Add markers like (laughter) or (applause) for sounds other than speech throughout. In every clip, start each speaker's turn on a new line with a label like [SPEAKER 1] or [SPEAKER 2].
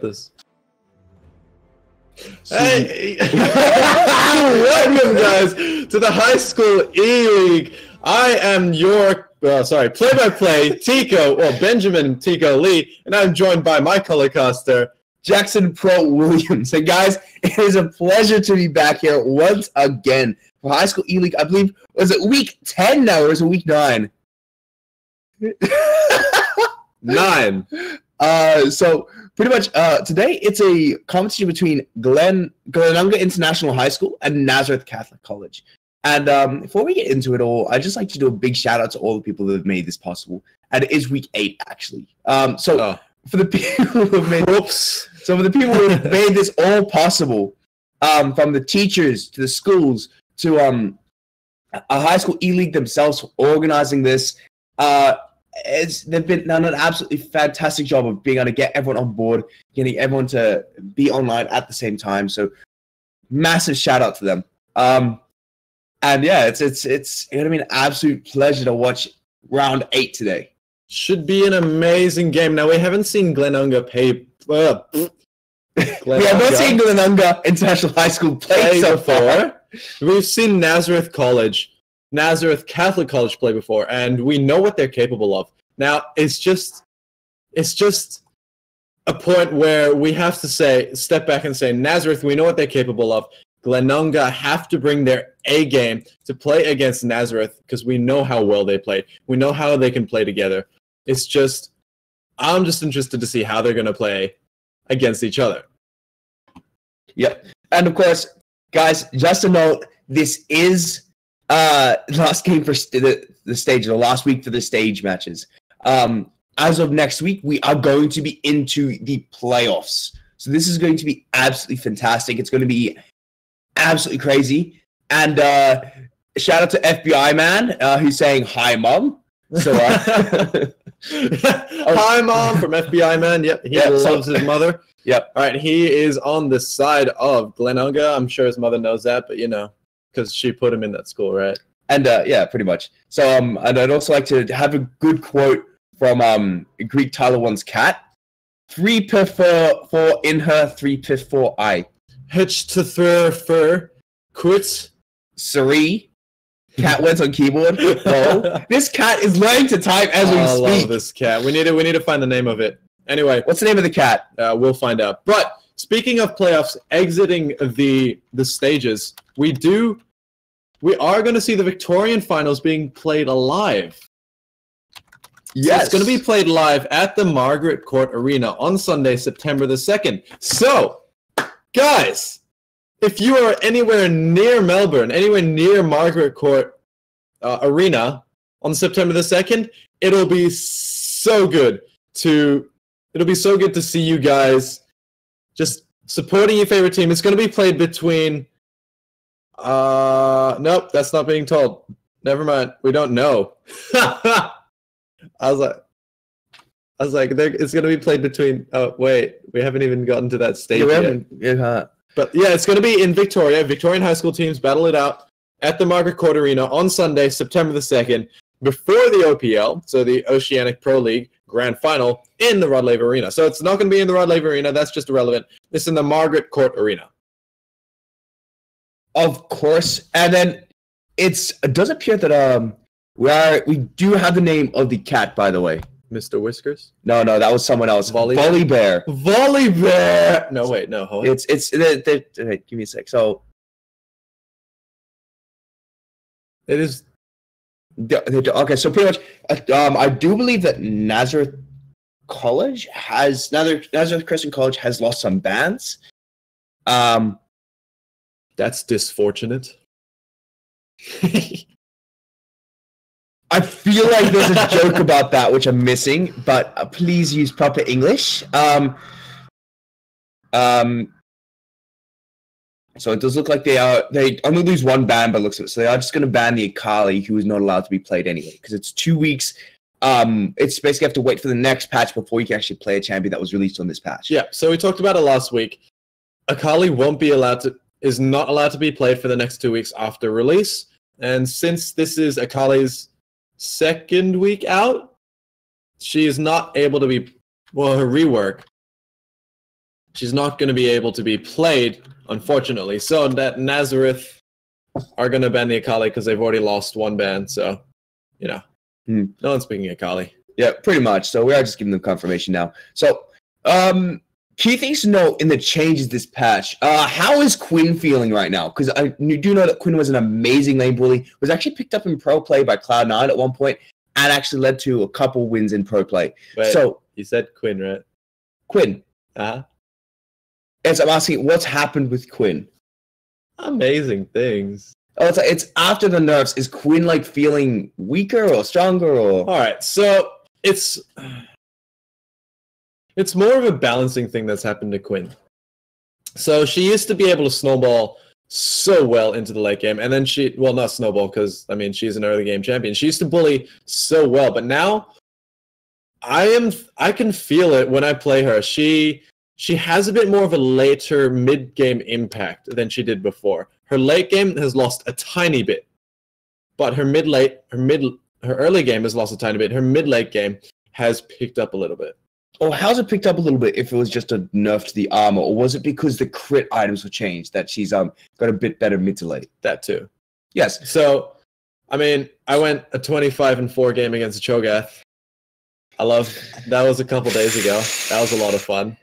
[SPEAKER 1] this. Hey, (laughs) welcome guys to the high school E League. I am your, uh, sorry, play-by-play Tico, or Benjamin Tico Lee, and I'm joined by my color caster.
[SPEAKER 2] Jackson Pro Williams. And guys, it is a pleasure to be back here once again for High School E League. I believe was it week ten now, or is it week nine? (laughs)
[SPEAKER 1] Nine.
[SPEAKER 2] Uh, so pretty much uh, today it's a competition between Glen Glenunga International High School and Nazareth Catholic College. And um, before we get into it all, I'd just like to do a big shout out to all the people that have made this possible. And it is week eight actually. Um, so
[SPEAKER 1] Oh,
[SPEAKER 2] for the people who have made (laughs)
[SPEAKER 1] whoops.
[SPEAKER 2] so for the people who have made this all possible, um, from the teachers to the schools to um, a high school e league themselves organizing this, uh, it's they've been done an absolutely fantastic job of being able to get everyone on board, getting everyone to be online at the same time. So massive shout out to them. Um, and yeah, it's it's it's gonna be an absolute pleasure to watch round eight today.
[SPEAKER 1] Should be an amazing game. Now we haven't seen Glenunga pay. Uh, (laughs)
[SPEAKER 2] We have not seen Glenunga International High School play
[SPEAKER 1] play
[SPEAKER 2] so far.
[SPEAKER 1] We've seen Nazareth College, Nazareth Catholic College play before, and we know what they're capable of. Now it's just, it's just a point where we have to say, step back and say, Nazareth, we know what they're capable of. Glenunga have to bring their A game to play against Nazareth because we know how well they play. We know how they can play together. It's just, I'm just interested to see how they're going to play against each other.
[SPEAKER 2] Yep. And of course, guys, just a note, this is uh (laughs) last game for st- the, the stage, the last week for the stage matches. Um as of next week, we are going to be into the playoffs. So this is going to be absolutely fantastic. It's going to be absolutely crazy. And uh shout out to FBI man uh who's saying hi mom. So uh (laughs)
[SPEAKER 1] Hi, mom, from FBI man. Yep, he
[SPEAKER 2] Yeah, so-
[SPEAKER 1] loves his mother. (laughs)
[SPEAKER 2] Yep.
[SPEAKER 1] All right, he is on the side of Glenunga. I'm sure his mother knows that, but you know, because she put him in that school, right?
[SPEAKER 2] And uh, yeah, pretty much. So um, and I'd also like to have a good quote from um Greek Tyler one's cat. Three per four, four in her, three per four I.
[SPEAKER 1] Hitch to throw for quits.
[SPEAKER 2] Siri. Cat (laughs) went on keyboard. No. (laughs) This cat is learning to type as we
[SPEAKER 1] I love this cat. We need to we need to find the name of it. Anyway,
[SPEAKER 2] What's the name of the cat?
[SPEAKER 1] uh, we'll find out. But speaking of playoffs, exiting the the stages, we do we are going to see the Victorian finals being played live. So it's going to be played live at the Margaret Court Arena on Sunday, September the 2nd. So, guys, if you are anywhere near Melbourne, anywhere near Margaret Court uh, Arena on September the 2nd, it'll be so good to it'll be so good to see you guys just supporting your favorite team. It's going to be played between uh nope, that's not being told. Never mind. We don't know. (laughs) I was like, I was like, there- it's gonna be played between. Oh wait, we haven't even gotten to that stage
[SPEAKER 2] Yeah,
[SPEAKER 1] yet.
[SPEAKER 2] yeah,
[SPEAKER 1] But yeah, it's gonna be in Victoria. Victorian high school teams battle it out at the Margaret Court Arena on Sunday, September the second, before the OPL, so the Oceanic Pro League Grand Final in the Rod Laver Arena. So it's not gonna be in the Rod Laver Arena. That's just irrelevant. It's in the Margaret Court Arena.
[SPEAKER 2] Of course. And then it's it does appear that um we are we do have the name of the cat, by the way.
[SPEAKER 1] Mr. Whiskers.
[SPEAKER 2] No, no, that was someone else.
[SPEAKER 1] Volley
[SPEAKER 2] Volibear.
[SPEAKER 1] Volley Bear. No, wait, no. Hold.
[SPEAKER 2] It's it's wait, give me a sec. So
[SPEAKER 1] It is
[SPEAKER 2] okay, so pretty much, uh, um, I do believe that Nazareth College has Nazareth Nazareth Christian College has lost some bands. Um,
[SPEAKER 1] that's disfortunate. (laughs)
[SPEAKER 2] I feel like there's a joke about that which I'm missing, but uh, please use proper English. Um, um, so it does look like they are they only lose one ban by looks of it. So they are just going to ban the Akali, who is not allowed to be played anyway, because it's two weeks. Um, it's basically have to wait for the next patch before you can actually play a champion that was released on this patch.
[SPEAKER 1] Yeah, so we talked about it last week. Akali won't be allowed to is not allowed to be played for the next two weeks after release. And since this is Akali's second week out, she is not able to be well her rework. she's not going to be able to be played, unfortunately. So that Nazareth are going to ban the Akali because they've already lost one ban. So, you know,
[SPEAKER 2] Hmm.
[SPEAKER 1] no one's picking Akali.
[SPEAKER 2] Yeah, pretty much. So we are just giving them confirmation now. So, um, key things to know in the changes this patch. Uh, how is Quinn feeling right now? Because I do know that Quinn was an amazing lane bully. Was actually picked up in pro play by Cloud Nine at one point, and actually led to a couple wins in pro play.
[SPEAKER 1] But
[SPEAKER 2] so
[SPEAKER 1] you said Quinn, right?
[SPEAKER 2] Quinn,
[SPEAKER 1] Uh-huh.
[SPEAKER 2] As I'm asking, what's happened with Quinn?
[SPEAKER 1] Amazing things.
[SPEAKER 2] Oh, it's it's after the nerfs. Is Quinn like feeling weaker or stronger or?
[SPEAKER 1] All right, so it's it's more of a balancing thing that's happened to Quinn. So she used to be able to snowball so well into the late game, and then she well not snowball because I mean she's an early game champion. She used to bully so well, but now I am I can feel it when I play her. She she has a bit more of a later mid game impact than she did before. Her late game has lost a tiny bit, but her mid late her mid her early game has lost a tiny bit. Her mid late game has picked up a little bit.
[SPEAKER 2] Or how's it picked up a little bit if it was just a nerf to the armor, or was it because the crit items were changed that she's um got a bit better mid to late?
[SPEAKER 1] That too.
[SPEAKER 2] Yes.
[SPEAKER 1] So, I mean, I went a 25 and 4 game against Cho'Gath. I love that was a couple days ago. That was a lot of fun.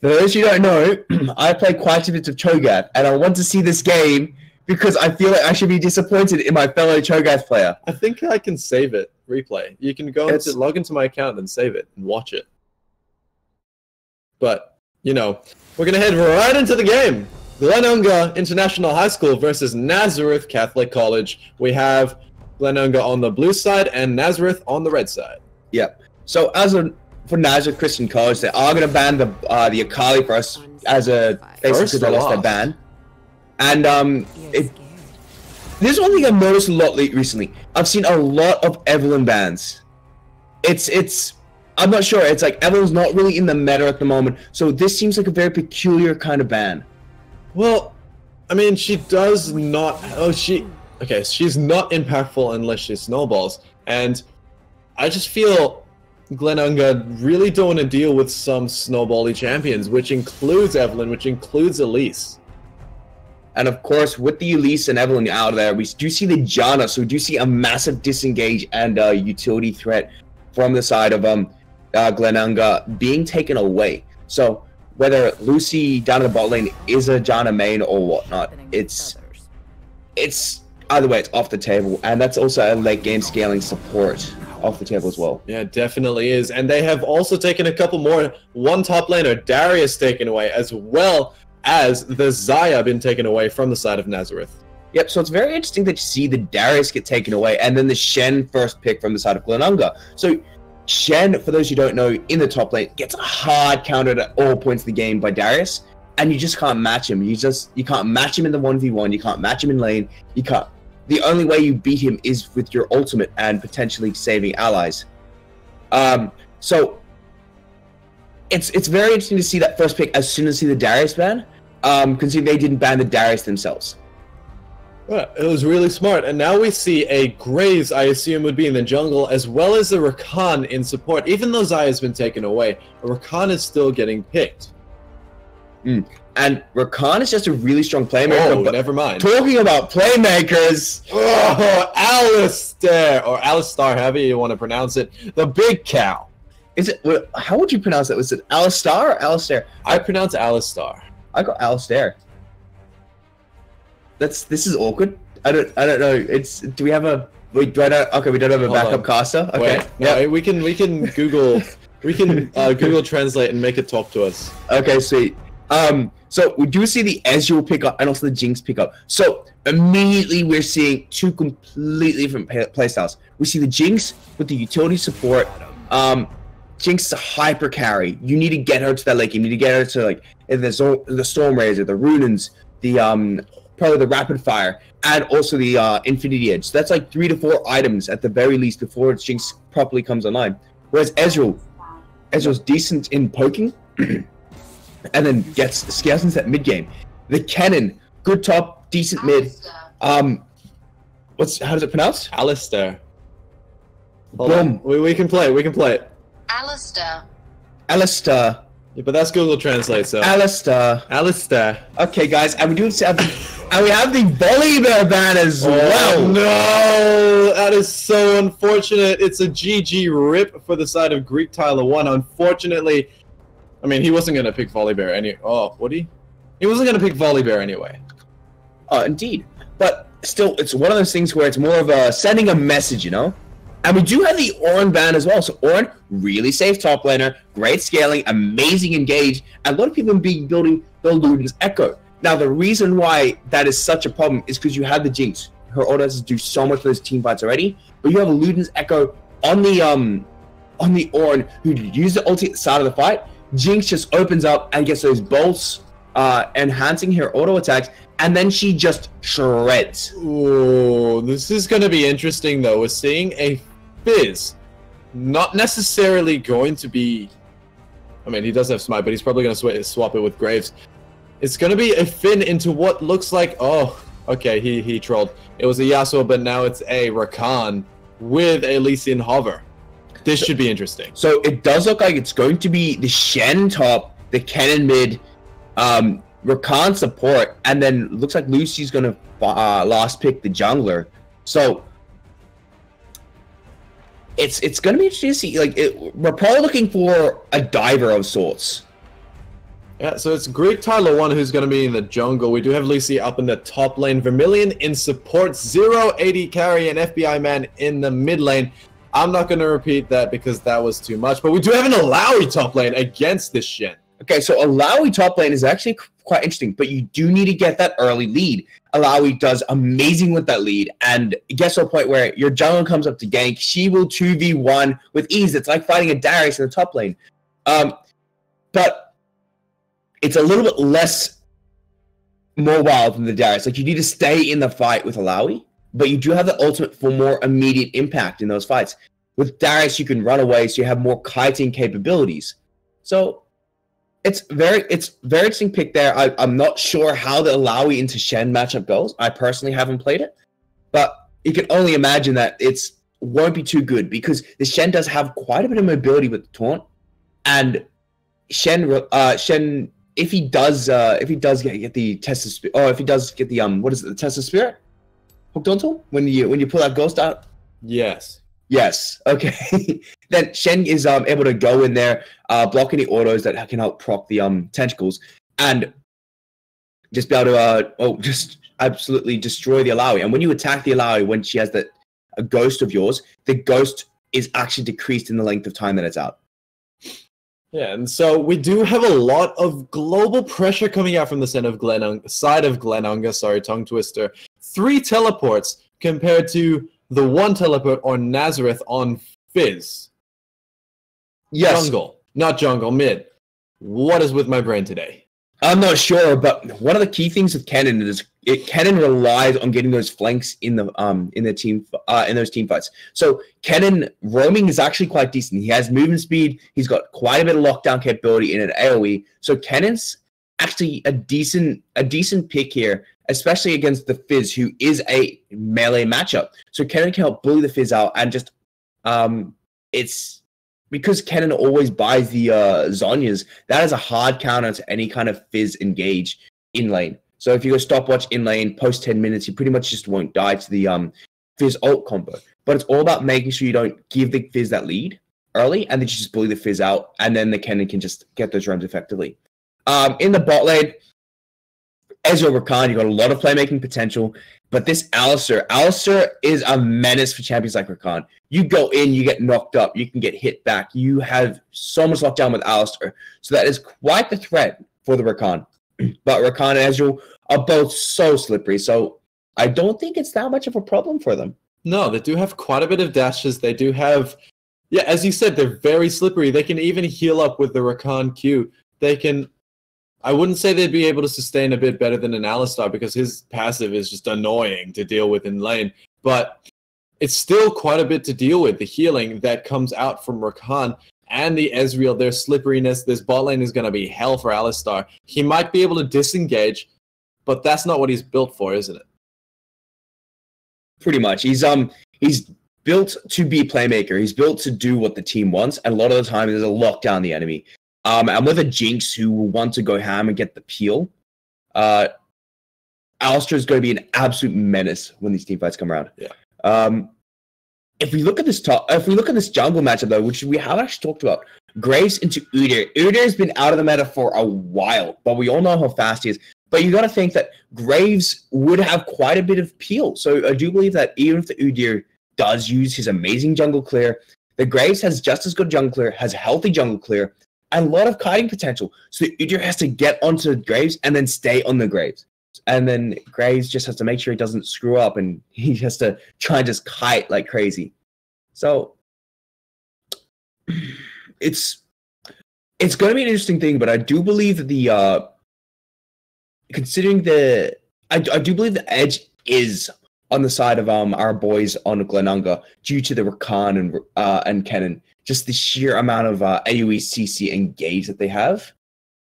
[SPEAKER 2] For those who don't know, (clears throat) I play quite a bit of Cho'Gath, and I want to see this game because I feel like I should be disappointed in my fellow Cho'Gath player.
[SPEAKER 1] I think I can save it, replay. You can go
[SPEAKER 2] It's-
[SPEAKER 1] into log into my account and save it and watch it. But, you know, we're going to head right into the game. Glenunga International High School versus Nazareth Catholic College. We have Glenunga on the blue side and Nazareth on the red side. Yep.
[SPEAKER 2] So as a for Nazareth Christian College, they are going to ban the uh, the Akali for us as a basically
[SPEAKER 1] First
[SPEAKER 2] because they lost their
[SPEAKER 1] off.
[SPEAKER 2] ban. And um, it, this is one thing I've noticed a lot late recently. I've seen a lot of Evelynn bans. It's it's I'm not sure. It's like Evelynn's not really in the meta at the moment, so this seems like a very peculiar kind of ban.
[SPEAKER 1] Well, I mean, she does not. Oh, she. Okay, she's not impactful unless she snowballs. And I just feel Glenunga really don't want to deal with some snowbally champions, which includes Evelynn, which includes Elise.
[SPEAKER 2] And of course, with the Elise and Evelynn out there, we do see the Janna, so we do see a massive disengage and uh, utility threat from the side of um uh, Glenunga being taken away. So whether Lucy down in the bot lane is a Janna main or whatnot, it's it's either way, it's off the table, and that's also a late game scaling support off the table as well.
[SPEAKER 1] Yeah, definitely is. And they have also taken a couple more. One top laner, Darius, taken away, as well as the Xayah been taken away from the side of Nazareth.
[SPEAKER 2] Yep, so it's very interesting that you see the Darius get taken away and then the Shen first pick from the side of Glenunga. So Shen, for those who don't know, in the top lane, gets hard countered at all points of the game by Darius, and you just can't match him. You just you can't match him in the 1v1, you can't match him in lane, you can't the only way you beat him is with your ultimate and potentially saving allies. Um so it's it's very interesting to see that first pick as soon as see the Darius ban. Um, considering they didn't ban the Darius themselves.
[SPEAKER 1] Well, it was really smart. And now we see a Graves, I assume, would be in the jungle, as well as a Rakan in support. Even though Xayah's been taken away, a Rakan is still getting picked.
[SPEAKER 2] And Rakan is just a really strong playmaker.
[SPEAKER 1] Oh,
[SPEAKER 2] but
[SPEAKER 1] never mind.
[SPEAKER 2] talking about playmakers,
[SPEAKER 1] Oh, Alistair, or Alistar, however you want to pronounce it. The big cow.
[SPEAKER 2] is it? How would you pronounce that? Was it Alistar or Alistair?
[SPEAKER 1] I pronounce Alistar.
[SPEAKER 2] I got Alistair. That's this is awkward. I don't. I don't know. It's. Do we have a? we Do I not, Okay, we don't have a
[SPEAKER 1] Hold
[SPEAKER 2] backup
[SPEAKER 1] on.
[SPEAKER 2] caster. Okay.
[SPEAKER 1] Wait, no, we can we can Google we can uh, (laughs) Google Translate and make it talk to us.
[SPEAKER 2] Okay, sweet. Um, so we do see the Ezreal pickup and also the Jinx pickup. So immediately we're seeing two completely different playstyles. We see the Jinx with the utility support. Um, Jinx is a hyper carry. You need to get her to that lake. You need to get her to like the the Storm Razor, the Runaan's, the um probably the Rapid Fire, and also the uh, Infinity Edge. So that's like three to four items at the very least before Jinx properly comes online. Whereas Ezreal, Ezreal's decent in poking. (clears throat) and then gets scales into that mid game. The Kennen, good top, decent mid. Um, what's how does it pronounce?
[SPEAKER 1] Alistair. Hold
[SPEAKER 2] Boom.
[SPEAKER 1] on. We, we can play it. We can play it.
[SPEAKER 3] Alistair.
[SPEAKER 2] Alistair.
[SPEAKER 1] Yeah, but that's Google Translate, so.
[SPEAKER 2] Alistair.
[SPEAKER 1] Alistair.
[SPEAKER 2] Okay, guys, and we do have the, and we have the Volibear ban as well.
[SPEAKER 1] Oh, no, that is so unfortunate. It's a GG rip for the side of Greek Tyler One. Unfortunately, I mean he wasn't gonna pick Volibear any. Oh, would he? He wasn't gonna pick Volibear anyway.
[SPEAKER 2] Uh, indeed, but still, it's one of those things where it's more of a sending a message, you know. And we do have the Ornn ban as well. So Ornn, really safe top laner, great scaling, amazing engage, and a lot of people been building the Luden's Echo. Now the reason why that is such a problem is because you have the Jinx. Her autos do so much for those team fights already, but you have Luden's Echo on the um on the Ornn who use the ulti at the start of the fight. Jinx just opens up and gets those bolts, uh, enhancing her auto attacks, and then she just shreds.
[SPEAKER 1] Ooh, this is gonna be interesting though. We're seeing a Fizz, not necessarily going to be. I mean, he does have Smite, but he's probably going to swap it with Graves. It's going to be a Finn into what looks like. Oh, okay, he, he trolled. It was a Yasuo, but now it's a Rakan with a Lee Sin hover. This should be interesting.
[SPEAKER 2] So it does look like it's going to be the Shen top, the Kennen mid, um, Rakan support, and then looks like Lucy's going to uh, last pick the jungler. So it's it's gonna be interesting to see. Like, it, we're probably looking for a diver of sorts.
[SPEAKER 1] Yeah, so it's Greek Tyler one who's going to be in the jungle. We do have Lucy up in the top lane. Vermilion in support, zero AD carry, and FBI man in the mid lane. I'm not going to repeat that because that was too much. But we do have an Illaoi top lane against this Shen.
[SPEAKER 2] Okay, so Illaoi top lane is actually quite interesting, but you do need to get that early lead. Illaoi does amazing with that lead, and it gets to a point where your jungle comes up to gank. She will 2v1 with ease. It's like fighting a Darius in the top lane. Um, but it's a little bit less mobile than the Darius. Like you need to stay in the fight with Illaoi, but you do have the ultimate for more immediate impact in those fights. With Darius, you can run away, so you have more kiting capabilities. So it's very it's very interesting pick there. I, I'm not sure how the Illaoi into Shen matchup goes. I personally haven't played it, but you can only imagine that it's won't be too good because the Shen does have quite a bit of mobility with the taunt, and Shen uh Shen if he does uh if he does get, get the test of spirit or if he does get the um what is it the test of spirit hooked onto when you when you pull that ghost out
[SPEAKER 1] yes
[SPEAKER 2] Yes. Okay. (laughs) then Shen is um, able to go in there, uh, block any autos that can help proc the um tentacles, and just be able to uh, oh just absolutely destroy the Illaoi. And when you attack the Illaoi, when she has that a ghost of yours, the ghost is actually decreased in the length of time that it's out.
[SPEAKER 1] Yeah, and so we do have a lot of global pressure coming out from the side of Glen side of Glenunga. Sorry, tongue twister. Three teleports compared to the one teleport on Nazareth on Fizz.
[SPEAKER 2] Yes.
[SPEAKER 1] Jungle, not jungle, mid. What is with my brain today?
[SPEAKER 2] I'm not sure, but one of the key things with Kennen is it Kennen relies on getting those flanks in the um in the team uh in those team fights. So Kennen roaming is actually quite decent. He has movement speed. He's got quite a bit of lockdown capability in an AOE. So Kennen's actually a decent a decent pick here especially against the Fizz, who is a melee matchup. So Kennen can help bully the Fizz out, and just um, it's because Kennen always buys the uh, Zhonya's. That is a hard counter to any kind of Fizz engage in lane. So if you go stopwatch in lane post ten minutes, you pretty much just won't die to the um, Fizz ult combo. But it's all about making sure you don't give the Fizz that lead early, and then you just bully the Fizz out, and then the Kennen can just get those runs effectively. Um, in the bot lane, Ezreal Rakan, you got a lot of playmaking potential. But this Alistar, Alistar is a menace for champions like Rakan. You go in, you get knocked up, you can get hit back. You have so much lockdown with Alistar. So that is quite the threat for the Rakan. (clears throat) but Rakan and Ezreal are both so slippery. So I don't think it's that much of a problem for them.
[SPEAKER 1] No, they do have quite a bit of dashes. They do have, yeah, as you said, they're very slippery. They can even heal up with the Rakan Q. They can I wouldn't say they'd be able to sustain a bit better than an Alistar because his passive is just annoying to deal with in lane. But it's still quite a bit to deal with. The healing that comes out from Rakan and the Ezreal, their slipperiness, this bot lane is going to be hell for Alistar. He might be able to disengage, but that's not what he's built for, isn't it?
[SPEAKER 2] Pretty much. He's um he's built to be playmaker. He's built to do what the team wants, and a lot of the time there's a lockdown the enemy. Um, and with a Jinx who will want to go ham and get the peel, uh, Alistar is going to be an absolute menace when these team fights come around.
[SPEAKER 1] Yeah.
[SPEAKER 2] Um, if we look at this top, if we look at this jungle matchup though, which we have actually talked about, Graves into Udyr. Udyr has been out of the meta for a while, but we all know how fast he is. But you got to think that Graves would have quite a bit of peel. So I do believe that even if the Udyr does use his amazing jungle clear, the Graves has just as good jungle clear, has healthy jungle clear, a lot of kiting potential. So Udyr has to get onto Graves and then stay on the Graves. And then Graves just has to make sure he doesn't screw up and (laughs) he has to try and just kite like crazy. So (clears throat) it's it's going to be an interesting thing, but I do believe that the uh considering the I, I do believe the edge is on the side of um our boys on Glenunga due to the Rakan and uh and Kennen, just the sheer amount of uh, AoE CC engage that they have,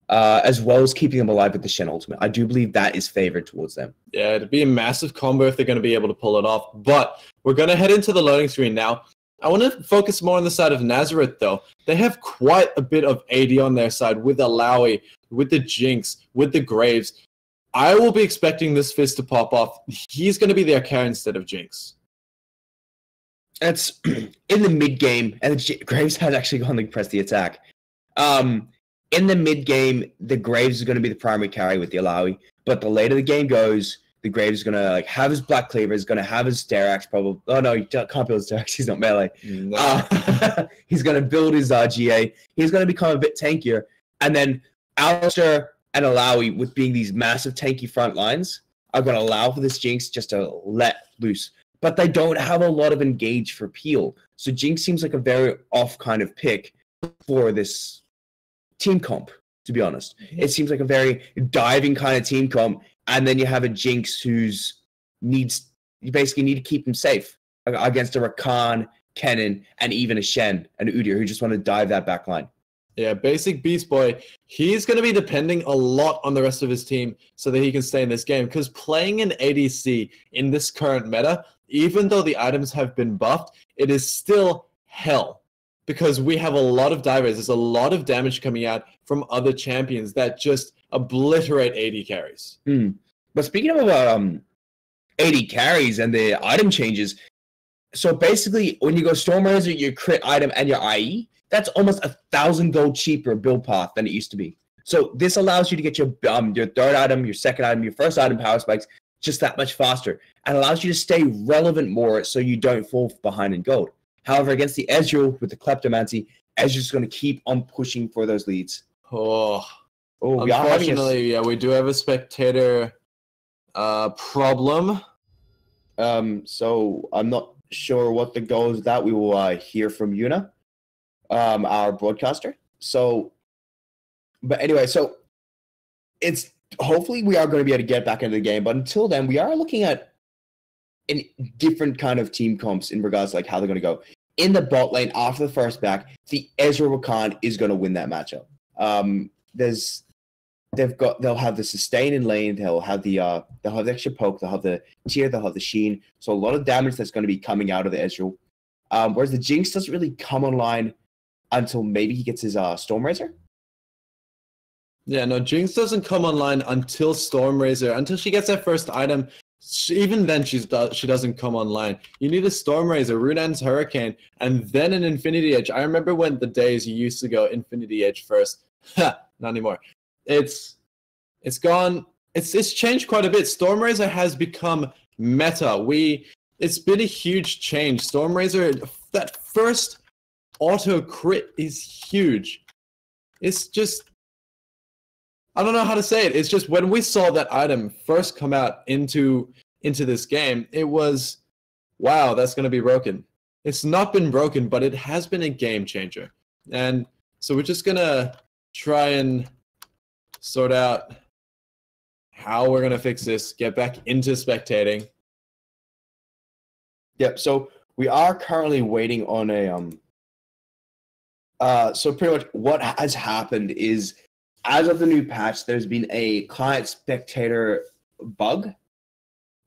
[SPEAKER 2] uh, as well as keeping them alive with the Shen ultimate. I do believe that is favored towards them.
[SPEAKER 1] Yeah, it'd be a massive combo if they're going to be able to pull it off. But we're going to head into the loading screen now. I want to focus more on the side of Nazareth, though. They have quite a bit of AD on their side with Illaoi, with the Jinx, with the Graves. I will be expecting this Fizz to pop off. He's going to be their carry instead of Jinx.
[SPEAKER 2] That's (clears throat) in the mid game, and Graves has actually gone to press the attack. Um, in the mid game, the Graves is going to be the primary carry with the Illaoi, but the later the game goes, the Graves is going to like have his Black Cleaver, is going to have his Sterak's probably. Oh no, he can't build his Sterak's. (laughs) He's not melee.
[SPEAKER 1] No.
[SPEAKER 2] Uh, (laughs) he's going to build his uh, GA. He's going to become a bit tankier, and then Alistar and Illaoi, with being these massive tanky front lines, are going to allow for this Jinx just to let loose. But they don't have a lot of engage for Peel. So Jinx seems like a very off kind of pick for this team comp, to be honest. Mm-hmm. It seems like a very diving kind of team comp. And then you have a Jinx who's needs you basically need to keep him safe against a Rakan, Kennen, and even a Shen and Udyr who just want to dive that back line.
[SPEAKER 1] Yeah, basic Beast Boy. He's going to be depending a lot on the rest of his team so that he can stay in this game. Because playing an ADC in this current meta, even though the items have been buffed, it is still hell. Because we have a lot of divers. There's a lot of damage coming out from other champions that just obliterate AD carries.
[SPEAKER 2] Hmm. But speaking of um, AD carries and the item changes, so basically when you go Storm your crit item and your IE, that's almost a thousand gold cheaper build path than it used to be. So this allows you to get your um your third item, your second item, your first item power spikes just that much faster, and allows you to stay relevant more so you don't fall behind in gold. However, against the Ezreal with the Kleptomancy, Ezreal's going to keep on pushing for those leads.
[SPEAKER 1] Oh,
[SPEAKER 2] Oh, we are having a s-
[SPEAKER 1] unfortunately, yeah, we do have a spectator uh, problem.
[SPEAKER 2] Um, so I'm not sure what the goal is that we will uh, hear from Yuna, um, our broadcaster. So, but anyway, so it's hopefully we are going to be able to get back into the game. But until then, we are looking at in different kind of team comps in regards to like how they're going to go. In the bot lane after the first back, the Ezra Rakan is going to win that matchup. Um, there's they've got they'll have the sustain in lane, they'll have the uh they'll have the extra poke, they'll have the tier, they'll have the sheen. So a lot of damage that's going to be coming out of the Ezreal. Um, whereas the Jinx doesn't really come online until maybe he gets his uh Storm Razor.
[SPEAKER 1] Yeah, no, Jinx doesn't come online until Stormrazor, until she gets that first item. She, even then, she's she doesn't come online. You need a Stormrazor, Runaan's Hurricane, and then an Infinity Edge. I remember when the days you used to go Infinity Edge first. (laughs) Not anymore. It's it's gone. It's it's changed quite a bit. Stormrazor has become meta. We it's been a huge change. Stormrazor, that first auto crit is huge. It's just I don't know how to say it. It's just when we saw that item first come out into into this game, it was wow, that's going to be broken. It's not been broken, but it has been a game changer. And so we're just going to try and sort out how we're going to fix this, get back into spectating.
[SPEAKER 2] Yep. So we are currently waiting on a um. Uh, so pretty much what has happened is, as of the new patch, there's been a client spectator bug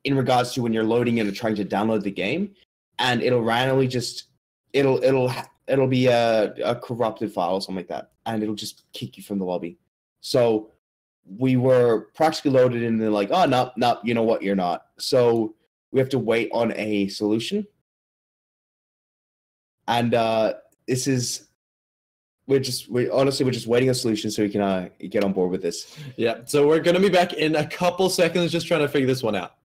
[SPEAKER 2] in regards to when you're loading in and trying to download the game, and it'll randomly just it'll it'll it'll be a, a corrupted file or something like that, and it'll just kick you from the lobby. So we were practically loaded in and like, oh no, no, you know what, you're not. So we have to wait on a solution. And uh this is we're just we honestly we're just waiting a solution so we can uh get on board with this.
[SPEAKER 1] Yeah. So we're gonna be back in a couple seconds, just trying to figure this one out.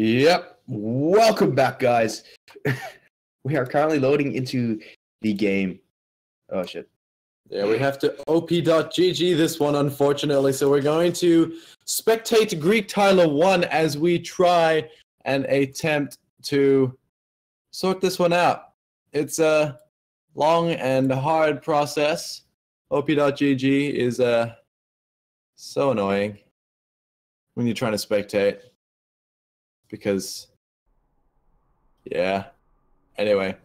[SPEAKER 2] Yep. Welcome back, guys. (laughs) we are currently loading into the game. Oh shit.
[SPEAKER 1] Yeah, we have to op.gg this one, unfortunately. So we're going to spectate Greek Tyler 1 as we try and attempt to sort this one out. It's a long and hard process. op.gg is uh, so annoying when you're trying to spectate because yeah. Anyway.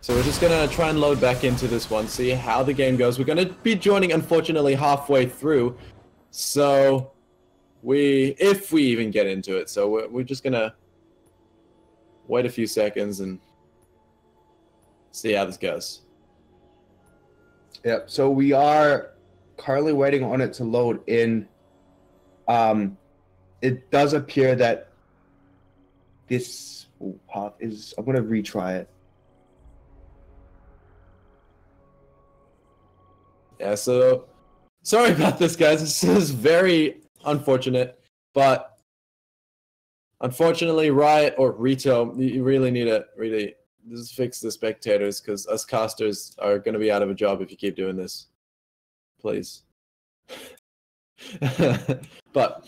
[SPEAKER 1] So we're just gonna try and load back into this one see how the game goes. We're gonna be joining unfortunately halfway through. So we if we even get into it. So we're, we're just gonna wait a few seconds and see how this goes.
[SPEAKER 2] Yep. So we are currently waiting on it to load in. Um, it does appear that this path is. I'm gonna retry it.
[SPEAKER 1] Yeah, so sorry about this, guys. This is very unfortunate, but unfortunately, Riot or Rito, you really need to really just fix the spectators because us casters are going to be out of a job if you keep doing this. Please. (laughs) but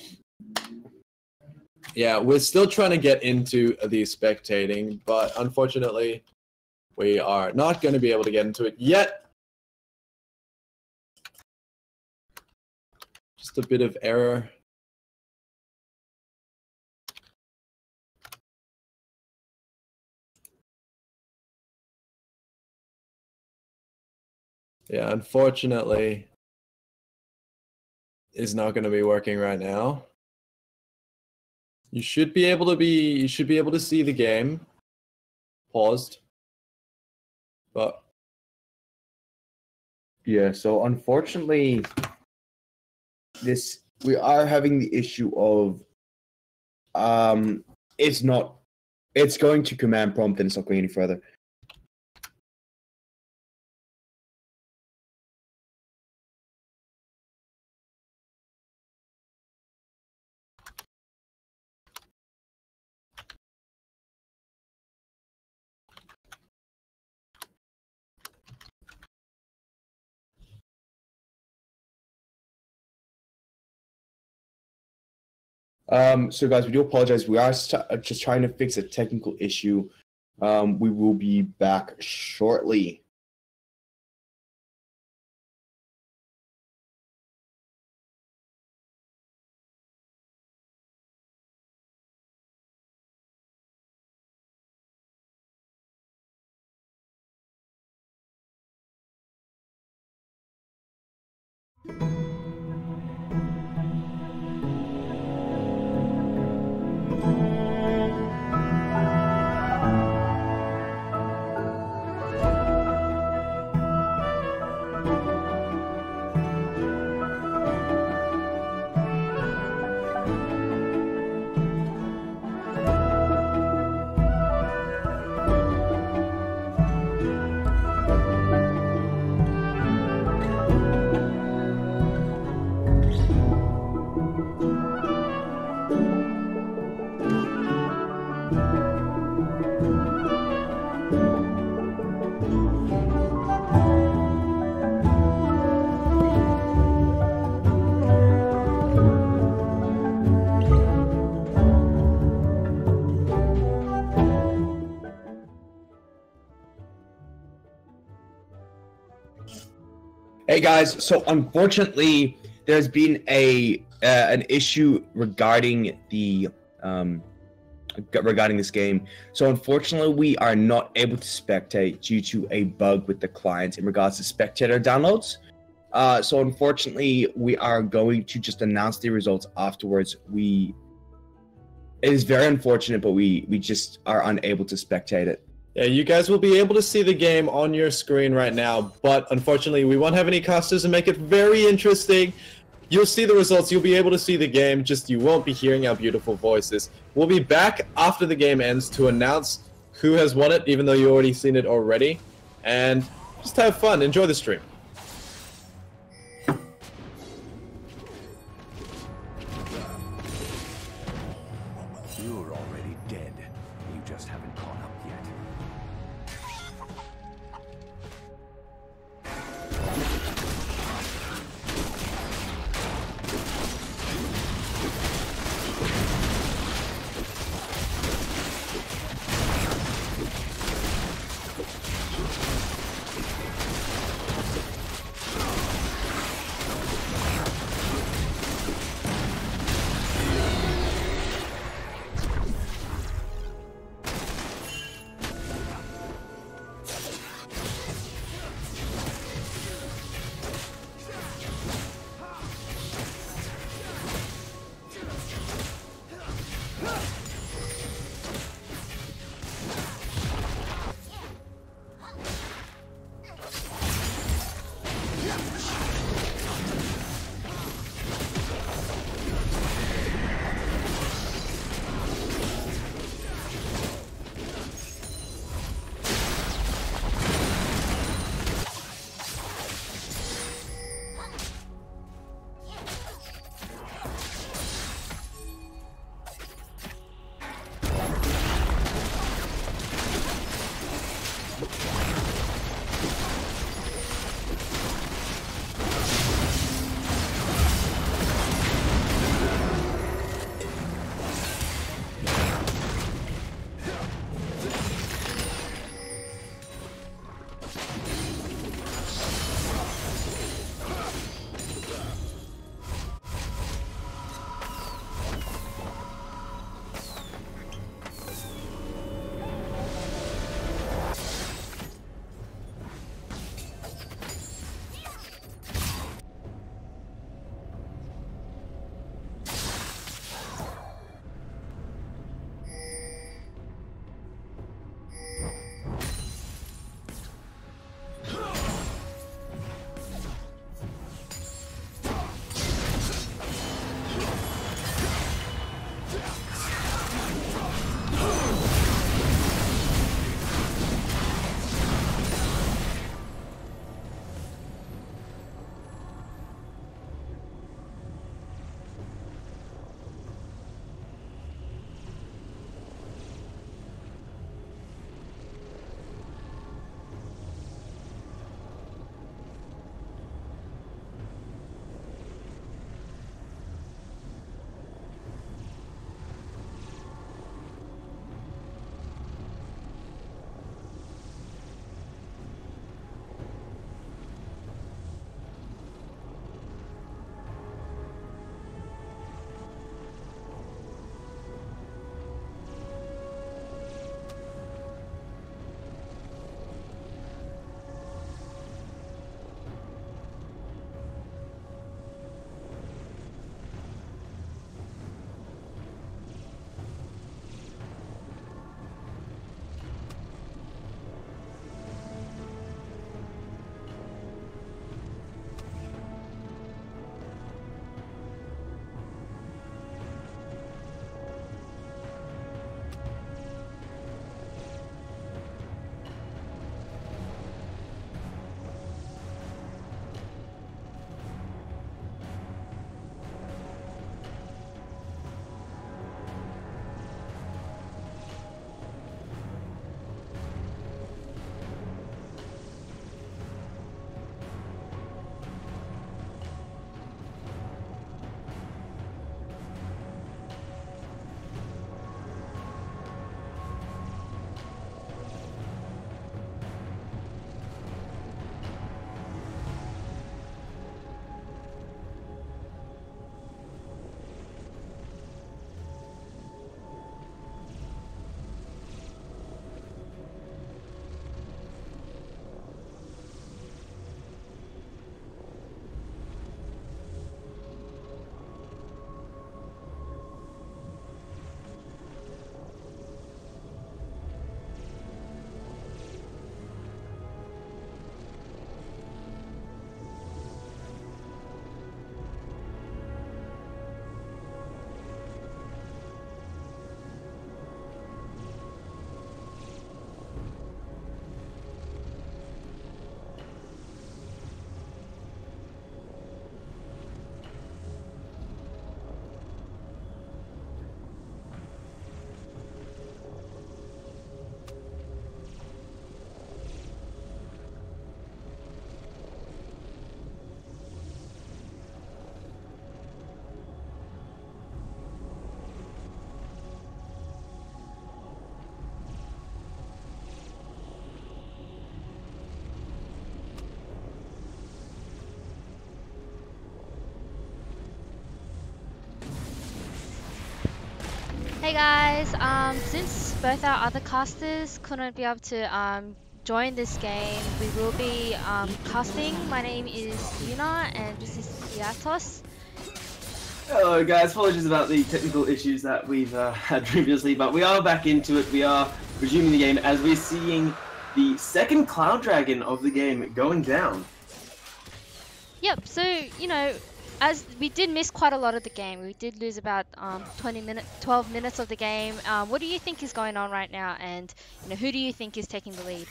[SPEAKER 1] yeah, we're still trying to get into the spectating, but unfortunately, we are not going to be able to get into it yet. Just a bit of error. Yeah, unfortunately, is not going to be working right now. You should be able to be you should be able to see the game paused. But
[SPEAKER 2] Yeah, so unfortunately, this we are having the issue of um it's not it's going to command prompt and it's not going any further. Um, so guys, we do apologize. We are st- uh, just trying to fix a technical issue. Um, we will be back shortly. Hey guys, so unfortunately, there's been a uh, an issue regarding the um regarding this game. So unfortunately, we are not able to spectate due to a bug with the client in regards to spectator downloads. Uh, so unfortunately, we are going to just announce the results afterwards. We it is very unfortunate, but we we just are unable to spectate it.
[SPEAKER 1] Yeah, you guys will be able to see the game on your screen right now, but unfortunately, we won't have any casters to make it very interesting. You'll see the results, you'll be able to see the game, just you won't be hearing our beautiful voices. We'll be back after the game ends to announce who has won it, even though you already seen it already. And just have fun, enjoy the stream.
[SPEAKER 4] Hey guys, um, since both our other casters couldn't be able to um, join this game, we will be um, casting. My name is Yuna and this is Yatos.
[SPEAKER 5] Hello guys, apologies about the technical issues that we've uh, (laughs) had previously, but we are back into it. We are resuming the game as we're seeing the second Cloud Dragon of the game going down.
[SPEAKER 4] Yep, so, you know, as we did miss quite a lot of the game, we did lose about um, 20 minutes, 12 minutes of the game. Um, what do you think is going on right now, and you know, who do you think is taking the lead?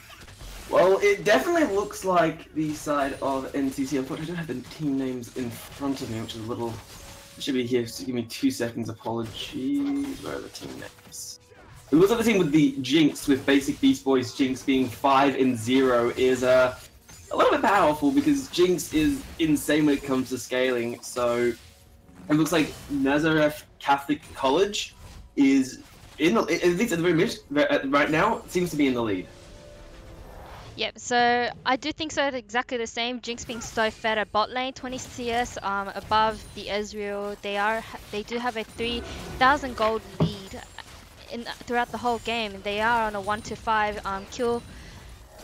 [SPEAKER 5] Well, it definitely looks like the side of NCC. Unfortunately, I don't have the team names in front of me, which is a little. It should be here. So give me two seconds. Apologies. Where are the team names? It looks like the team with the Jinx, with Basic Beast Boys Jinx being five and zero, is uh, a little bit powerful because Jinx is insane when it comes to scaling. So it looks like Nazareth Catholic College is in the at least at the very minute, right now seems to be in the lead.
[SPEAKER 4] Yep, so I do think so. Exactly the same. Jinx being so fed at bot lane, 20 CS um, above the Ezreal. They are they do have a 3,000 gold lead in throughout the whole game. They are on a one to five um, kill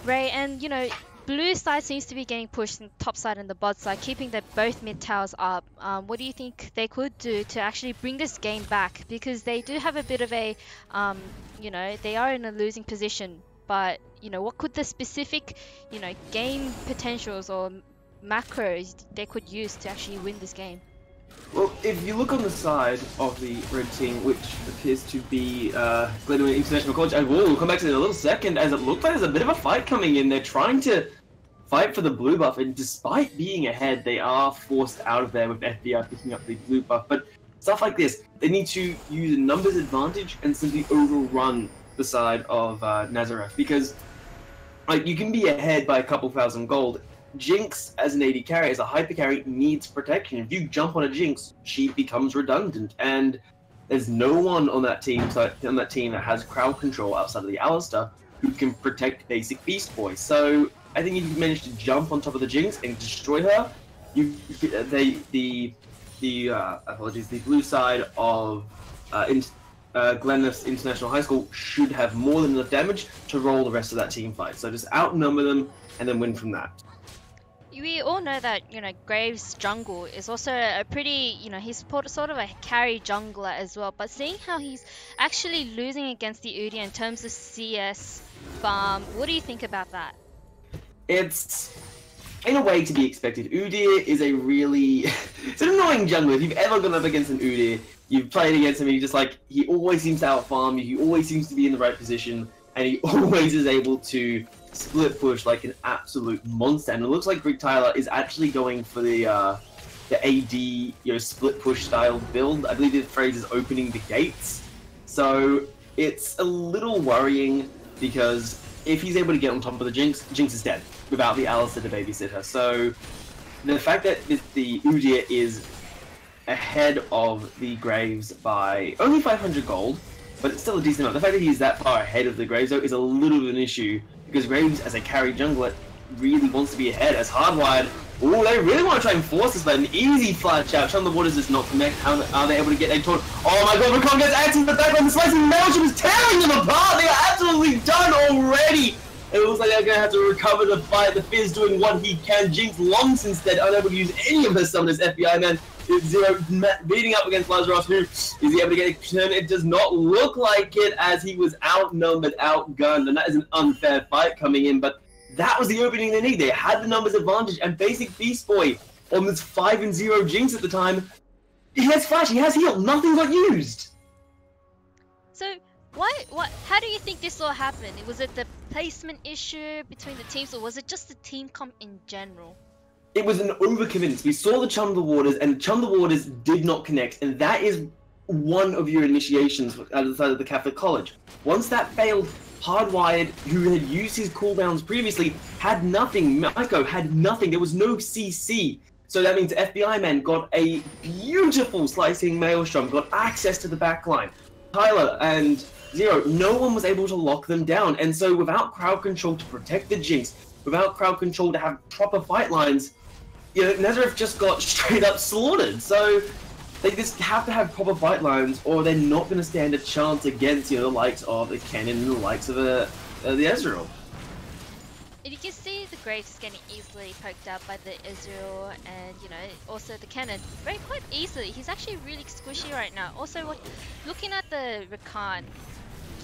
[SPEAKER 4] rate, and you know blue side seems to be getting pushed in top side and the bot side, keeping the both mid towers up. Um, what do you think they could do to actually bring this game back? Because they do have a bit of a, um, you know, they are in a losing position. But you know, what could the specific, you know, game potentials or macros they could use to actually win this game?
[SPEAKER 5] Well, if you look on the side of the red team, which appears to be uh, Glenwood International College, and we'll come back to it in a little second, as it looks like there's a bit of a fight coming in. They're trying to fight for the blue buff, and despite being ahead, they are forced out of there with FBI picking up the blue buff. But stuff like this, they need to use a numbers advantage and simply overrun the side of uh, Nazareth because like you can be ahead by a couple thousand gold Jinx, as an AD carry, as a hyper carry, needs protection. If you jump on a Jinx, she becomes redundant, and there's no one on that team on that team that has crowd control outside of the Alistar who can protect basic Beast Boy. So I think if you manage to jump on top of the Jinx and destroy her, you they the the uh, apologies the blue side of uh, in, uh, International High School should have more than enough damage to roll the rest of that team fight. So just outnumber them and then win from that
[SPEAKER 4] we all know that you know Graves jungle is also a pretty you know he's sort of a carry jungler as well. But seeing how he's actually losing against the Udyr in terms of CS farm, what do you think about that?
[SPEAKER 5] It's in a way to be expected. Udyr is a really (laughs) it's an annoying jungler. If you've ever gone up against an Udyr, you've played against him, he just like he always seems to outfarm you. He always seems to be in the right position, and he (laughs) always is able to split push like an absolute monster. And it looks like Greek Tyler is actually going for the uh, the AD you know split push style build. I believe the phrase is opening the gates. So it's a little worrying because if he's able to get on top of the Jinx, Jinx is dead without the Alistar to babysit her. So the fact that the Udyr is ahead of the Graves by only 500 gold, but it's still a decent amount. The fact that he's that far ahead of the Graves though is a little bit of an issue because Graves, as a carry jungler, really wants to be ahead as hardwired. Oh, they really want to try and force this, but an easy flash out. Chum the Waters does not connect. How are they able to get a torn? Oh my god, Rakan gets axed in the back on the slicing Maelstrom is tearing them apart. They are absolutely done already. It looks like they're going to have to recover the fight. The Fizz doing what he can. Jinx long since dead, unable to use any of her summoners. FBI man Zero beating up against Lazarus, who is he able to get a turn? It does not look like it as he was outnumbered, outgunned, and that is an unfair fight coming in, but that was the opening they need. They had the numbers advantage, and basic Beast Boy on this 5 and 0 Jinx at the time, he has Flash, he has heal, nothing got used.
[SPEAKER 4] So, why, what, how do you think this all happened? Was it the placement issue between the teams, or was it just the team comp in general?
[SPEAKER 5] It was an overconfidence. We saw the Chum the Waters, and Chum the Waters did not connect, and that is one of your initiations at the side of the Catholic College. Once that failed, Hardwired, who had used his cooldowns previously, had nothing. Maiko had nothing. There was no CC. So that means FBI men got a beautiful slicing maelstrom, got access to the backline. Tyler and Zero, no one was able to lock them down. And so without crowd control to protect the Jinx, without crowd control to have proper fight lines, you know, Nazareth just got straight up slaughtered. So
[SPEAKER 1] they just have to have proper fight lines, or they're not going to stand a chance against you know the likes of the Kennen and the likes of uh, uh, the Ezreal.
[SPEAKER 4] And you can see the Graves getting easily poked out by the Ezreal and you know also the Kennen very quite easily. He's actually really squishy right now. Also, looking at the Rakan,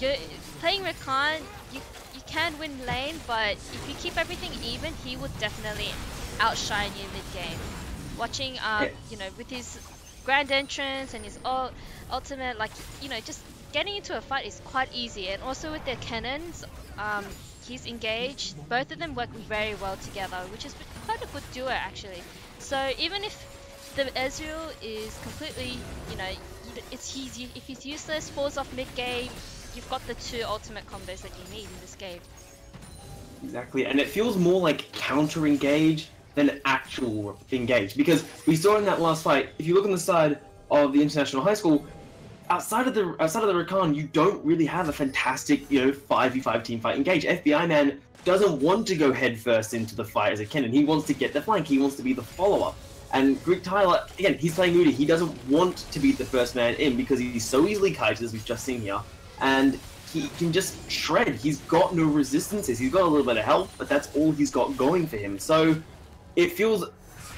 [SPEAKER 4] you're playing Rakan, you you can win lane, but if you keep everything even, he would definitely outshine you mid game. Watching, um, you know, with his grand entrance and his ult ultimate, like you know, just getting into a fight is quite easy. And also with their Kennen's, um, he's engaged. Both of them work very well together, which is quite a good duo actually. So even if the Ezreal is completely, you know, it's he's if he's useless, falls off mid game, you've got the two ultimate combos that you need in this game.
[SPEAKER 1] Exactly, and it feels more like counter engage than actual engage because we saw in that last fight. If you look on the side of the international high school, outside of the outside of the Rakan, you don't really have a fantastic, you know, five v five team fight engage. FBI man doesn't want to go headfirst into the fight as a Kennen. He wants to get the flank. He wants to be the follow up. And Greek Tyler, again, he's playing Moody. He doesn't want to be the first man in because he's so easily kited, as we've just seen here. And he can just shred. He's got no resistances. He's got a little bit of health, but that's all he's got going for him. So it feels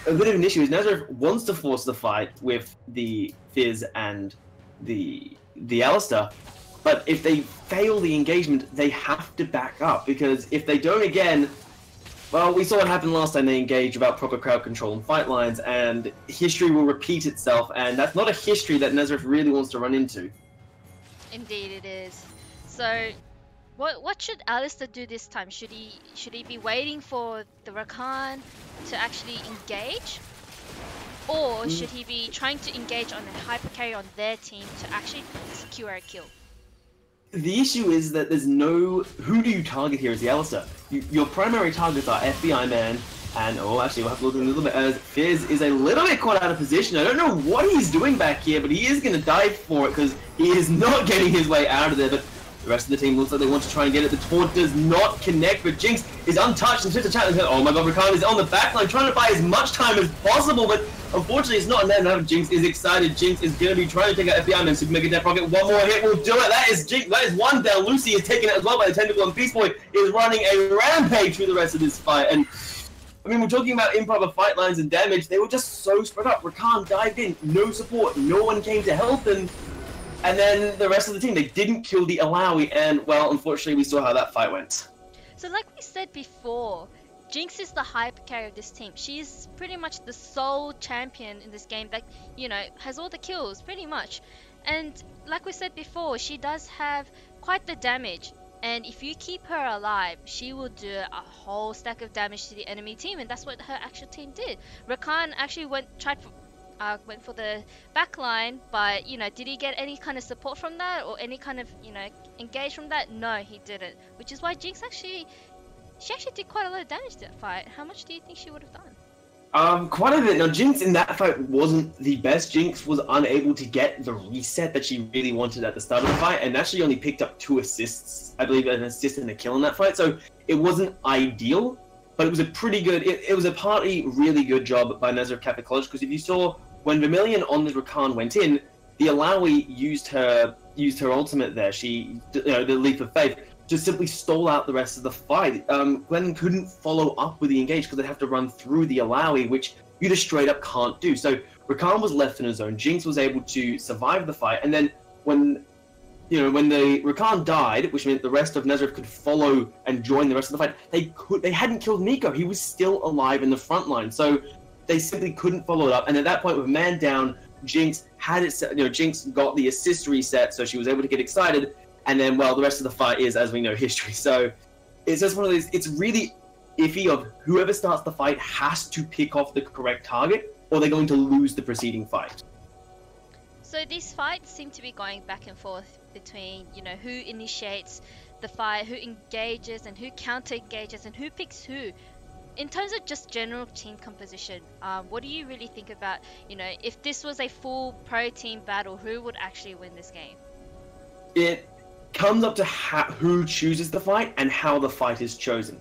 [SPEAKER 1] a bit of an issue. is Nazareth wants to force the fight with the Fizz and the the Alistar, but if they fail the engagement, they have to back up because if they don't again, well, we saw what happened last time they engaged about proper crowd control and fight lines, and history will repeat itself, and that's not a history that Nazareth really wants to run into.
[SPEAKER 4] Indeed, it is. So, what what should Alistar do this time? Should he should he be waiting for the Rakan to actually engage, or mm. should he be trying to engage on a hyper carry on their team to actually secure a kill?
[SPEAKER 1] The issue is that there's no. Who do you target here as the Alistar? You, your primary targets are FBI Man and oh, actually, we'll have to look a little bit as Fizz is a little bit caught out of position. I don't know what he's doing back here, but he is going to dive for it because he is not (laughs) getting his way out of there. But the rest of the team looks like they want to try and get it. The taunt does not connect, but Jinx is untouched. And Twitter chat is oh my god, Rakan is on the backline trying to buy as much time as possible, but unfortunately it's not enough. Now Jinx is excited. Jinx is going to be trying to take out FBI and Super Mega Death Rocket. One more hit will do it. That is Jinx. That is one down. Lucy is taking it as well by the tentacle, and Beast Boy is running a rampage through the rest of this fight. And I mean, we're talking about improper fight lines and damage. They were just so spread up. Rakan dived in, no support, no one came to help him. And then the rest of the team, they didn't kill the Illaoi, and well, unfortunately, we saw how that fight went.
[SPEAKER 4] So, like we said before, Jinx is the hyper carry of this team. She's pretty much the sole champion in this game that, you know, has all the kills, pretty much. And like we said before, she does have quite the damage. And if you keep her alive, she will do a whole stack of damage to the enemy team, and that's what her actual team did. Rakan actually went tried for, uh, went for the back line, but you know, did he get any kind of support from that or any kind of you know engage from that? No, he didn't. Which is why Jinx actually she actually did quite a lot of damage that fight. How much do you think she would have done?
[SPEAKER 1] Um, quite a bit. Now, Jinx in that fight wasn't the best. Jinx was unable to get the reset that she really wanted at the start of the fight, and actually only picked up two assists. I believe an assist and a kill in that fight. So it wasn't ideal, but it was a pretty good. It, it was a partly really good job by Nazareth Catholic College because if you saw when Vermilion on the Rakan went in, the Illaoi used her used her ultimate there. She, you know, the leap of faith just simply stole out the rest of the fight. Um, Glenn couldn't follow up with the engage because they'd have to run through the Illaoi, which you just straight up can't do. So Rakan was left in his own. Jinx was able to survive the fight, and then when you know when the Rakan died, which meant the rest of Nazareth could follow and join the rest of the fight, they could they hadn't killed Neeko. He was still alive in the front line, so they simply couldn't follow it up. And at that point, with man down, Jinx had it. Set, you know, Jinx got the assist reset, so she was able to get excited and then well the rest of the fight is as we know (laughs) history so it's just one of those it's really iffy of whoever starts the fight has to pick off the correct target or they're going to lose the preceding fight
[SPEAKER 4] so these fights seem to be going back and forth between you know who initiates the fight who engages and who counter engages and who picks who in terms of just general team composition, um, what do you really think about, you know, if this was a full pro team battle, who would actually win this game?
[SPEAKER 1] It comes up to ha- who chooses the fight and how the fight is chosen.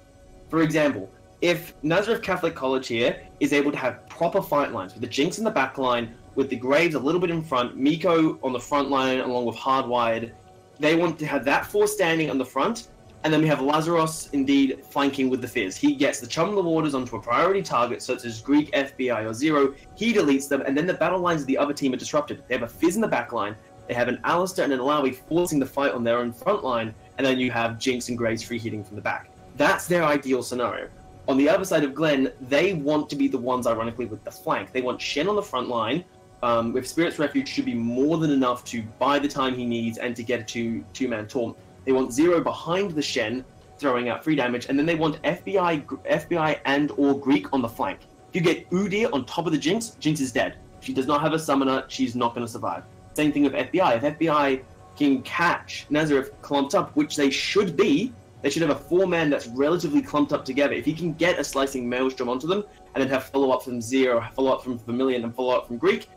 [SPEAKER 1] For example, if Nazareth Catholic College here is able to have proper fight lines with the Jinx in the back line, with the Graves a little bit in front, Miko on the front line along with Hardwired, they want to have that four standing on the front, and then we have Lazarus indeed flanking with the Fizz. He gets the Chum of the Waters onto a priority target, such as Greek, FBI, or Zero. He deletes them, and then the battle lines of the other team are disrupted. They have a Fizz in the back line, they have an Alistar and an Illaoi forcing the fight on their own front line, and then you have Jinx and Graves free hitting from the back. That's their ideal scenario. On the other side of Glenn, they want to be the ones, ironically, with the flank. They want Shen on the front line, um, with Spirit's Refuge should be more than enough to buy the time he needs and to get a two two man taunt. They want Zero behind the Shen, throwing out free damage, and then they want FBI FBI and or Greek on the flank. If you get Udyr on top of the Jinx, Jinx is dead. She does not have a summoner, she's not going to survive. Same thing with FBI. If FBI can catch Nazareth clumped up, which they should be, they should have a four man that's relatively clumped up together. If he can get a slicing maelstrom onto them, and then have follow up from Zero, follow up from Vermilion, and follow up from Greek,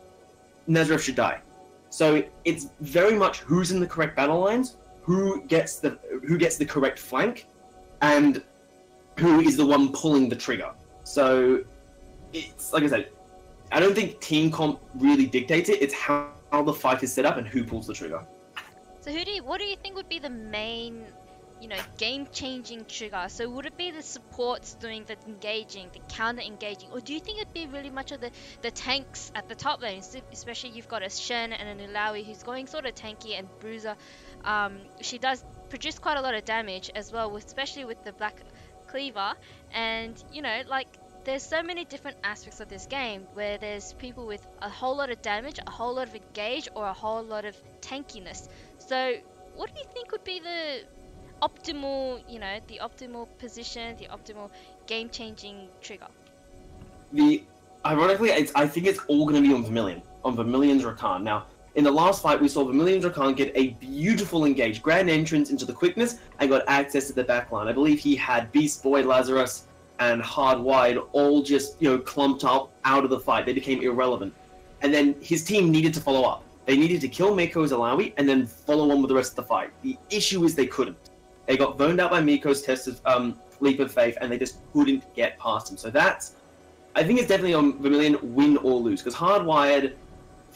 [SPEAKER 1] Nazareth should die. So it's very much who's in the correct battle lines, who gets the who gets the correct flank, and who is the one pulling the trigger. So it's like I said, I don't think team comp really dictates it. It's how, how the fight is set up and who pulls the trigger.
[SPEAKER 4] So who do you, what do you think would be the main, you know, game-changing trigger? So would it be the supports doing the engaging, the counter engaging, or do you think it'd be really much of the the tanks at the top lane? Especially you've got a Shen and an Illaoi who's going sort of tanky and Bruiser. Um, she does produce quite a lot of damage as well, especially with the Black Cleaver. And you know, like there's so many different aspects of this game where there's people with a whole lot of damage, a whole lot of engage, or a whole lot of tankiness. So, what do you think would be the optimal, you know, the optimal position, the optimal game-changing trigger?
[SPEAKER 1] the ironically, I think it's all going to be on Vermilion, on Vermilion's Rakan. Now, in the last fight, we saw Vermilion's Rakan get a beautiful engage, grand entrance into the quickness, and got access to the backline. I believe he had Beast Boy, Lazarus, and Hardwired all just you know clumped up out of the fight. They became irrelevant, and then his team needed to follow up. They needed to kill Miko's Illaoi and then follow on with the rest of the fight. The issue is they couldn't. They got boned out by Miko's test of um, leap of faith, and they just couldn't get past him. So that's I think it's definitely on Vermilion win or lose because Hardwired,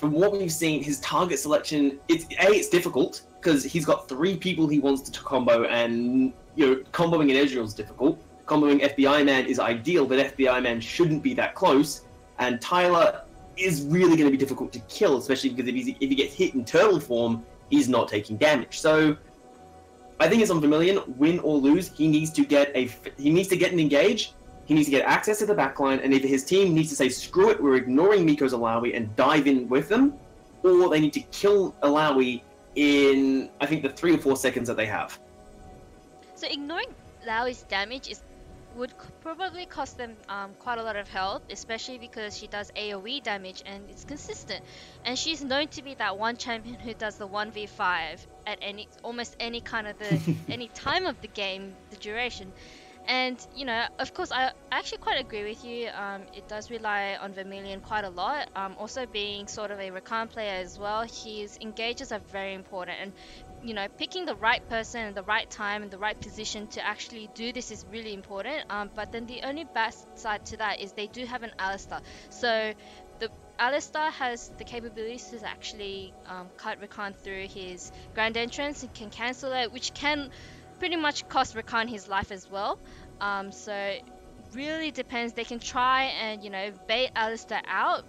[SPEAKER 1] from what we've seen, his target selection it's a it's difficult because he's got three people he wants to combo and you know comboing in Ezreal is difficult. Comboing FBI man is ideal, but FBI man shouldn't be that close. And Tyler is really going to be difficult to kill, especially because if, he's, if he gets hit in turtle form, he's not taking damage. So I think it's on Vermillion, win or lose. He needs to get a he needs to get an engage. He needs to get access to the backline, and either his team needs to say screw it, we're ignoring Miko's Illaoi and dive in with them, or they need to kill Illaoi in I think the three or four seconds that they have.
[SPEAKER 4] So ignoring Illaoi's damage is would probably cost them um, quite a lot of health, especially because she does AoE damage and it's consistent. And she's known to be that one champion who does the 1v5 at any almost any kind of the (laughs) any time of the game, the duration. And you know, of course, I, actually quite agree with you. Um, it does rely on Vermilion quite a lot. Um, also, being sort of a Rakan player as well, his engages are very important. And you know, picking the right person the right time and the right position to actually do this is really important. Um, but then the only bad side to that is they do have an Alistar. So the Alistar has the capabilities to actually um, cut Rakan through his grand entrance and can cancel it, which can pretty much cost Rakan his life as well. Um, so really depends. They can try and you know bait Alistar out,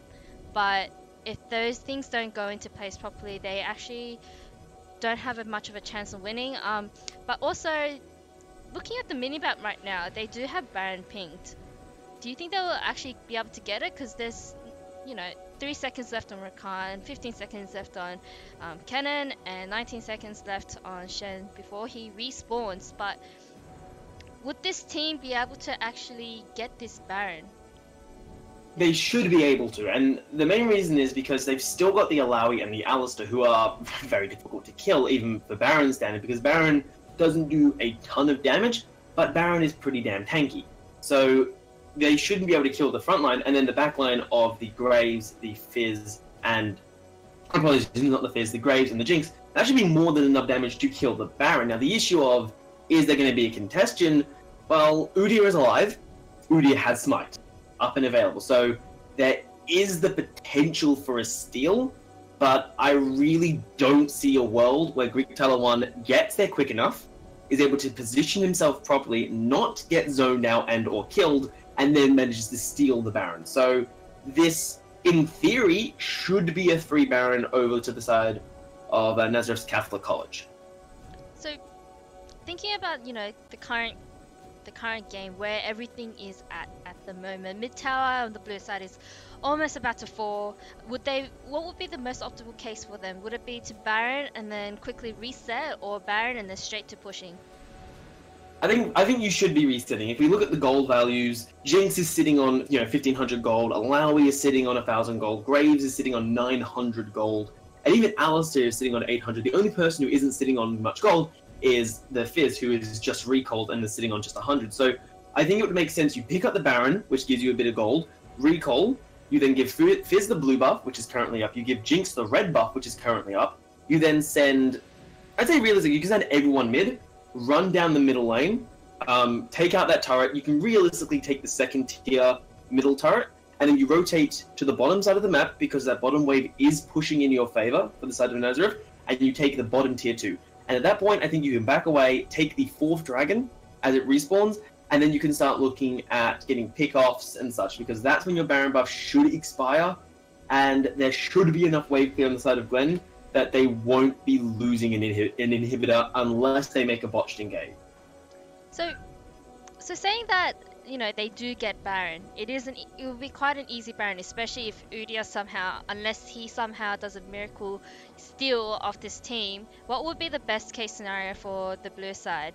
[SPEAKER 4] but if those things don't go into place properly, they actually don't have a much of a chance of winning. Um, but also, looking at the mini map right now, they do have Baron pinged. Do you think they will actually be able to get it? Because there's, you know, 3 seconds left on Rakan, 15 seconds left on um, Kennen, and 19 seconds left on Shen before he respawns. But would this team be able to actually get this Baron?
[SPEAKER 1] They should be able to, and the main reason is because they've still got the Illaoi and the Alistar, who are (laughs) very difficult to kill, even for Baron standard, because Baron doesn't do a ton of damage, but Baron is pretty damn tanky. So they shouldn't be able to kill the front line, and then the back line of the Graves, the Fizz, and apologies, not the Fizz, the Graves and the Jinx, that should be more than enough damage to kill the Baron. Now the issue of is there going to be a congestion? Well, Udyr is alive. Udyr has Smite up and available. So there is the potential for a steal, but I really don't see a world where Greek Tyler gets there quick enough, is able to position himself properly, not get zoned out and or killed, and then manages to steal the Baron. So this, in theory, should be a three Baron over to the side of uh, Nazareth Catholic College.
[SPEAKER 4] So, thinking about you know the current the current game where everything is at at the moment, mid tower on the blue side is almost about to fall. Would they? What would be the most optimal case for them? Would it be to Baron and then quickly reset, or Baron and then straight to pushing?
[SPEAKER 1] I think I think you should be resetting. If we look at the gold values, Jinx is sitting on you know fifteen hundred gold, Illaoi is sitting on thousand gold, Graves is sitting on nine hundred gold, and even Alistar is sitting on eight hundred. The only person who isn't sitting on much gold is the Fizz, who is just recalled and is sitting on just 100. So I think it would make sense you pick up the Baron, which gives you a bit of gold, recall, you then give Fizz the blue buff, which is currently up, you give Jinx the red buff, which is currently up, you then send, I'd say realistically, you can send everyone mid, run down the middle lane, um, take out that turret, you can realistically take the second tier middle turret, and then you rotate to the bottom side of the map because that bottom wave is pushing in your favor for the side of Nazareth, and you take the bottom tier two. And at that point, I think you can back away, take the fourth dragon as it respawns, and then you can start looking at getting pickoffs and such, because that's when your Baron buff should expire, and there should be enough wave clear on the side of Glen that they won't be losing an, an inhibitor unless they make a botched engage.
[SPEAKER 4] So, so saying that you know they do get Baron, it isn't. It will be quite an easy Baron, especially if Udyr somehow, unless he somehow does a miracle steal off this team. What would be the best case scenario for the blue side?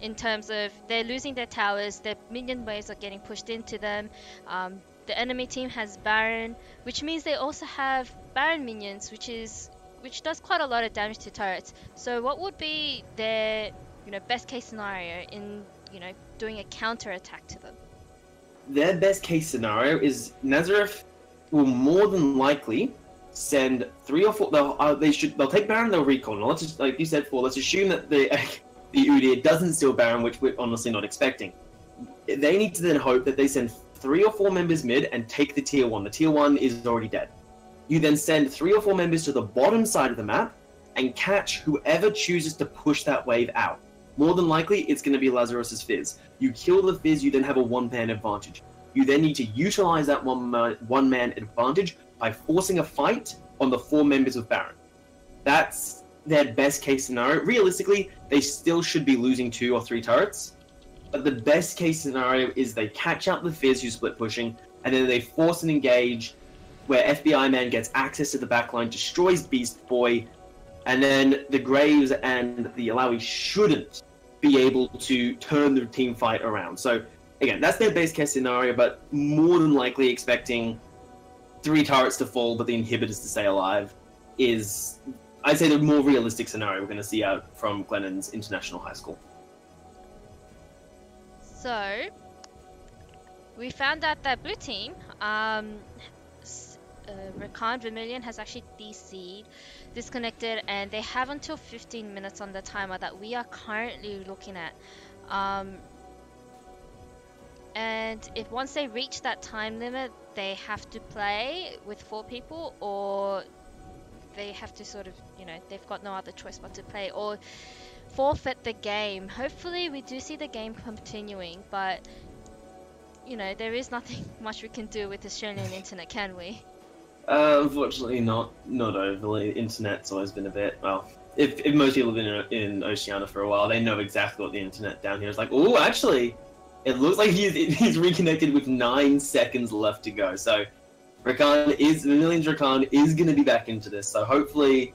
[SPEAKER 4] In terms of they're losing their towers, their minion waves are getting pushed into them. Um, the enemy team has Baron, which means they also have Baron minions, which is which does quite a lot of damage to turrets. So what would be their you know best case scenario in you know doing a counter attack to them?
[SPEAKER 1] Their best case scenario is Nazareth will more than likely send three or four. They'll, uh, they should they'll take Baron. They'll recall. Now, let's just like you said before. Let's assume that the (laughs) the doesn't steal Baron, which we're honestly not expecting. They need to then hope that they send three or four members mid and take the tier one. The tier one is already dead. You then send three or four members to the bottom side of the map and catch whoever chooses to push that wave out. More than likely, it's going to be Lazarus's Fizz. You kill the Fizz, you then have a one-man advantage. You then need to utilize that one-man one-man advantage by forcing a fight on the four members of Baron. That's their best case scenario. Realistically, they still should be losing two or three turrets, but the best case scenario is they catch out the Fizz who's split pushing, and then they force an engage where FBI Man gets access to the backline, destroys Beast Boy, and then the Graves and the Illaoi shouldn't be able to turn the team fight around. So again, that's their base case scenario, but more than likely expecting three turrets to fall, but the inhibitors to stay alive is, I'd say, the more realistic scenario we're going to see out from Glenunga International High School.
[SPEAKER 4] So we found out that blue team, um, uh, Rakan has actually DC'd, disconnected, and they have until 15 minutes on the timer that we are currently looking at. Um, and if once they reach that time limit, they have to play with four people, or they have to sort of, you know, they've got no other choice but to play, or forfeit the game. Hopefully, we do see the game continuing, but you know, there is nothing (laughs) much we can do with Australian internet, can we?
[SPEAKER 1] Uh, unfortunately, not not overly. Internet's always been a bit well. If, if most people have been in, in Oceania for a while, they know exactly what the internet down here is like. Oh, actually, it looks like he's (laughs) he's reconnected with nine seconds left to go. So, Rakan is Millions Rakan is going to be back into this. So hopefully,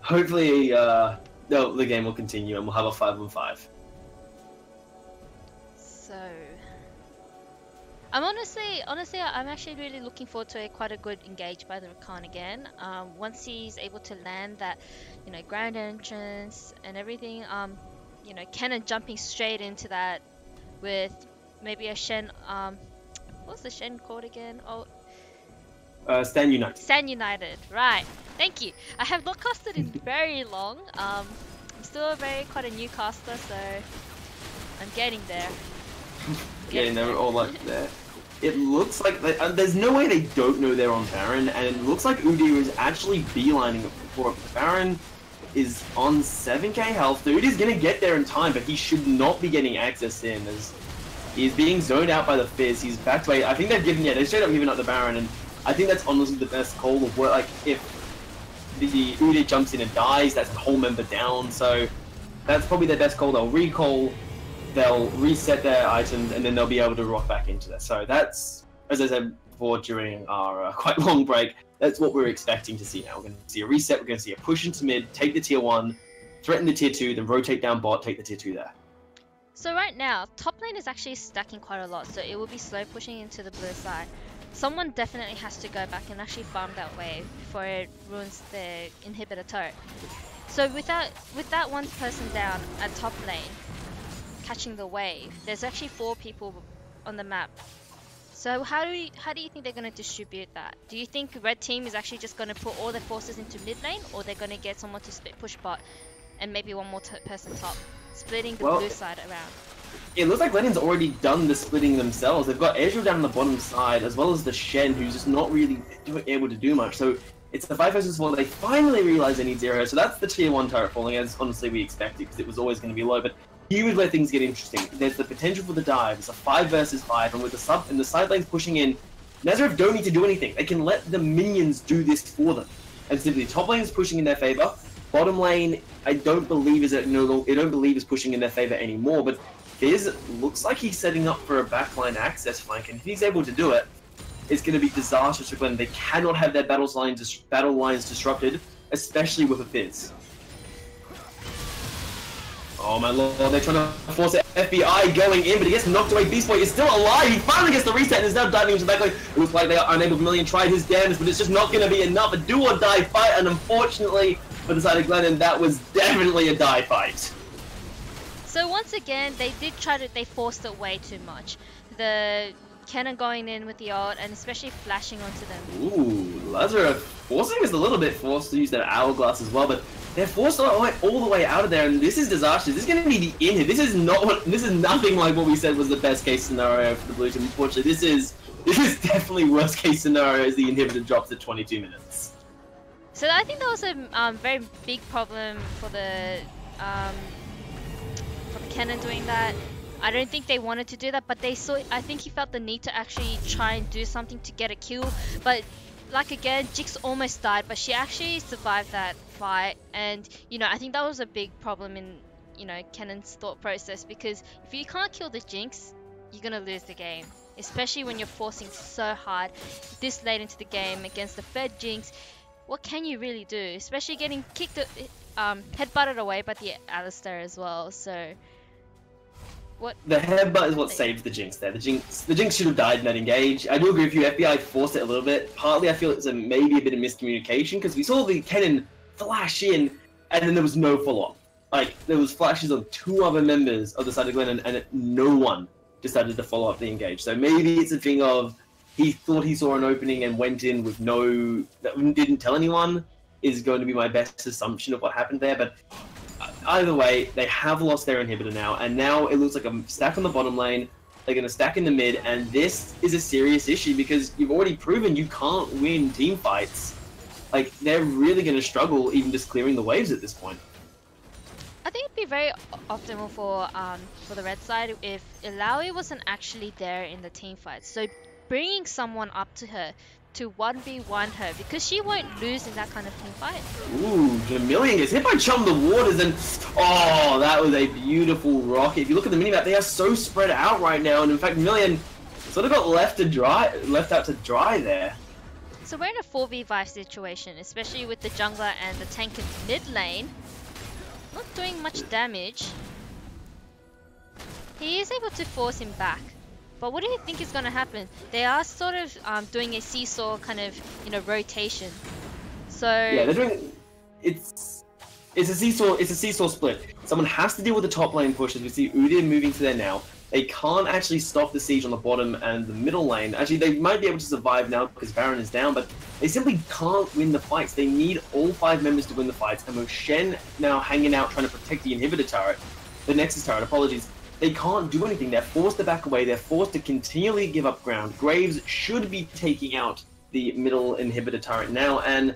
[SPEAKER 1] hopefully, uh, no, the game will continue and we'll have a five on five.
[SPEAKER 4] So, I'm honestly, honestly, I'm actually really looking forward to a quite a good engage by the Rakan again. Um, once he's able to land that, you know, grand entrance and everything, um, you know, Kennen jumping straight into that with maybe a Shen, um, what's the Shen called again? Oh,
[SPEAKER 1] Uh, stand united.
[SPEAKER 4] Stand United, right. Thank you. I have not casted in (laughs) very long. Um, I'm still a very quite a new caster, so I'm getting there. (laughs)
[SPEAKER 1] getting there all like there. It looks like they, uh, there's no way they don't know they're on Baron, and it looks like Udyr is actually beelining for. Baron is on 7k health. Dude is gonna get there in time, but he should not be getting access in as he's being zoned out by the Fizz. He's back to. I think they've given yeah, they straight up given up the Baron, and I think that's honestly the best call of what like if the Udyr jumps in and dies, that's a whole member down. So that's probably their best call. They'll recall, they'll reset their items, and then they'll be able to rock back into that. So that's, as I said before during our uh, (laughs) quite long break, that's what we're expecting to see now. We're going to see a reset, we're going to see a push into mid, take the tier 1, threaten the tier 2, then rotate down bot, take the tier 2 there.
[SPEAKER 4] So right now, top lane is actually stacking quite a lot, so it will be slow pushing into the blue side. Someone definitely has to go back and actually farm that wave before it ruins the inhibitor turret. So without with that one person down at top lane, catching the wave, there's actually four people on the map. So how do we, how do you think they're going to distribute that? Do you think red team is actually just going to put all their forces into mid lane, or they're going to get someone to split push bot, and maybe one more person top, splitting the
[SPEAKER 1] Well-
[SPEAKER 4] blue side around?
[SPEAKER 1] It looks like Lennon's already done the splitting themselves. They've got Ezreal down on the bottom side, as well as the Shen, who's just not really able to do much. So it's the 5 versus 4. They finally realize they need zero. So that's the tier 1 turret falling, as honestly we expected, because it was always going to be low. But here is where things get interesting. There's the potential for the dive. It's a 5 versus 5, and with the sub and the side lanes pushing in, Nazareth don't need to do anything. They can let the minions do this for them. And simply top lane is pushing in their favor. Bottom lane, I don't believe is no, I don't believe is pushing in their favor anymore. But Fizz looks like he's setting up for a backline access flank, and if he's able to do it, it's going to be disastrous for Glenn. They cannot have their battle lines battle lines disrupted, especially with a Fizz. Oh my lord, they're trying to force the FBI going in, but he gets knocked away. Beast Boy is still alive. He finally gets the reset and is now diving into the backlane. It looks like they are unable to million try his damage, but it's just not going to be enough. A do or die fight, and unfortunately for the side of Glenunga, that was definitely a die fight.
[SPEAKER 4] So once again, they did try to, they forced it way too much. The Kennen going in with the ult, and especially flashing onto them.
[SPEAKER 1] Ooh, Lazarus forcing is a little bit forced to use that hourglass as well, but they're forced all the way, all the way out of there, and this is disastrous. This is going to be the in This is not what. This is nothing like what we said was the best case scenario for the blue team. Unfortunately, this is (laughs) this is definitely worst case scenario as the inhibitor drops at 22 minutes.
[SPEAKER 4] So I think that was a um, very big problem for the um, for the Kennen doing that. I don't think they wanted to do that, but they saw. I think he felt the need to actually try and do something to get a kill. But like again, Jinx almost died, but she actually survived that fight. And you know, I think that was a big problem in you know Kennen's thought process because if you can't kill the Jinx, you're gonna lose the game. Especially when you're forcing so hard this late into the game against the Fed Jinx what can you really do? Especially getting kicked, um, headbutted away by the Alistar as well. So, what?
[SPEAKER 1] The headbutt is what saved the Jinx there. The Jinx, the Jinx should have died in that engage. I do agree with you. FBI forced it a little bit. Partly, I feel it's a maybe a bit of miscommunication because we saw the Kennen flash in, and then there was no follow up. Like there was flashes on two other members of the side of Glenunga, and it, no one decided to follow up the engage. So maybe it's a thing of he thought he saw an opening and went in with no that didn't tell anyone is going to be my best assumption of what happened there. But either way, they have lost their inhibitor now, and now it looks like a stack on the bottom lane. They're going to stack in the mid, and this is a serious issue because you've already proven you can't win team fights. Like they're really going to struggle even just clearing the waves at this point.
[SPEAKER 4] I think it'd be very optimal for um for the red side if Illaoi wasn't actually there in the team fight. So bringing someone up to her to 1v1 her because she won't lose in that kind of team fight.
[SPEAKER 1] Ooh, Jamilian gets hit by Chum the Waters, and oh, that was a beautiful rocket. If you look at the minimap, they are so spread out right now, and in fact, Million sort of got left to dry, left out to dry there.
[SPEAKER 4] So we're in a 4v5 situation, especially with the jungler and the tank in mid lane. Not doing much damage. He is able to force him back. But what do you think is going to happen? They are sort of um, doing a seesaw kind of, you know, rotation. So
[SPEAKER 1] Yeah, they're doing. It's it's a seesaw. It's a seesaw split. Someone has to deal with the top lane push as we see Udyr moving to there now. They can't actually stop the siege on the bottom and the middle lane. Actually, they might be able to survive now because Baron is down, but they simply can't win the fights. They need all five members to win the fights, and with Shen now hanging out trying to protect the inhibitor turret, the Nexus turret, apologies, they can't do anything. They're forced to back away. They're forced to continually give up ground. Graves should be taking out the middle inhibitor turret now, and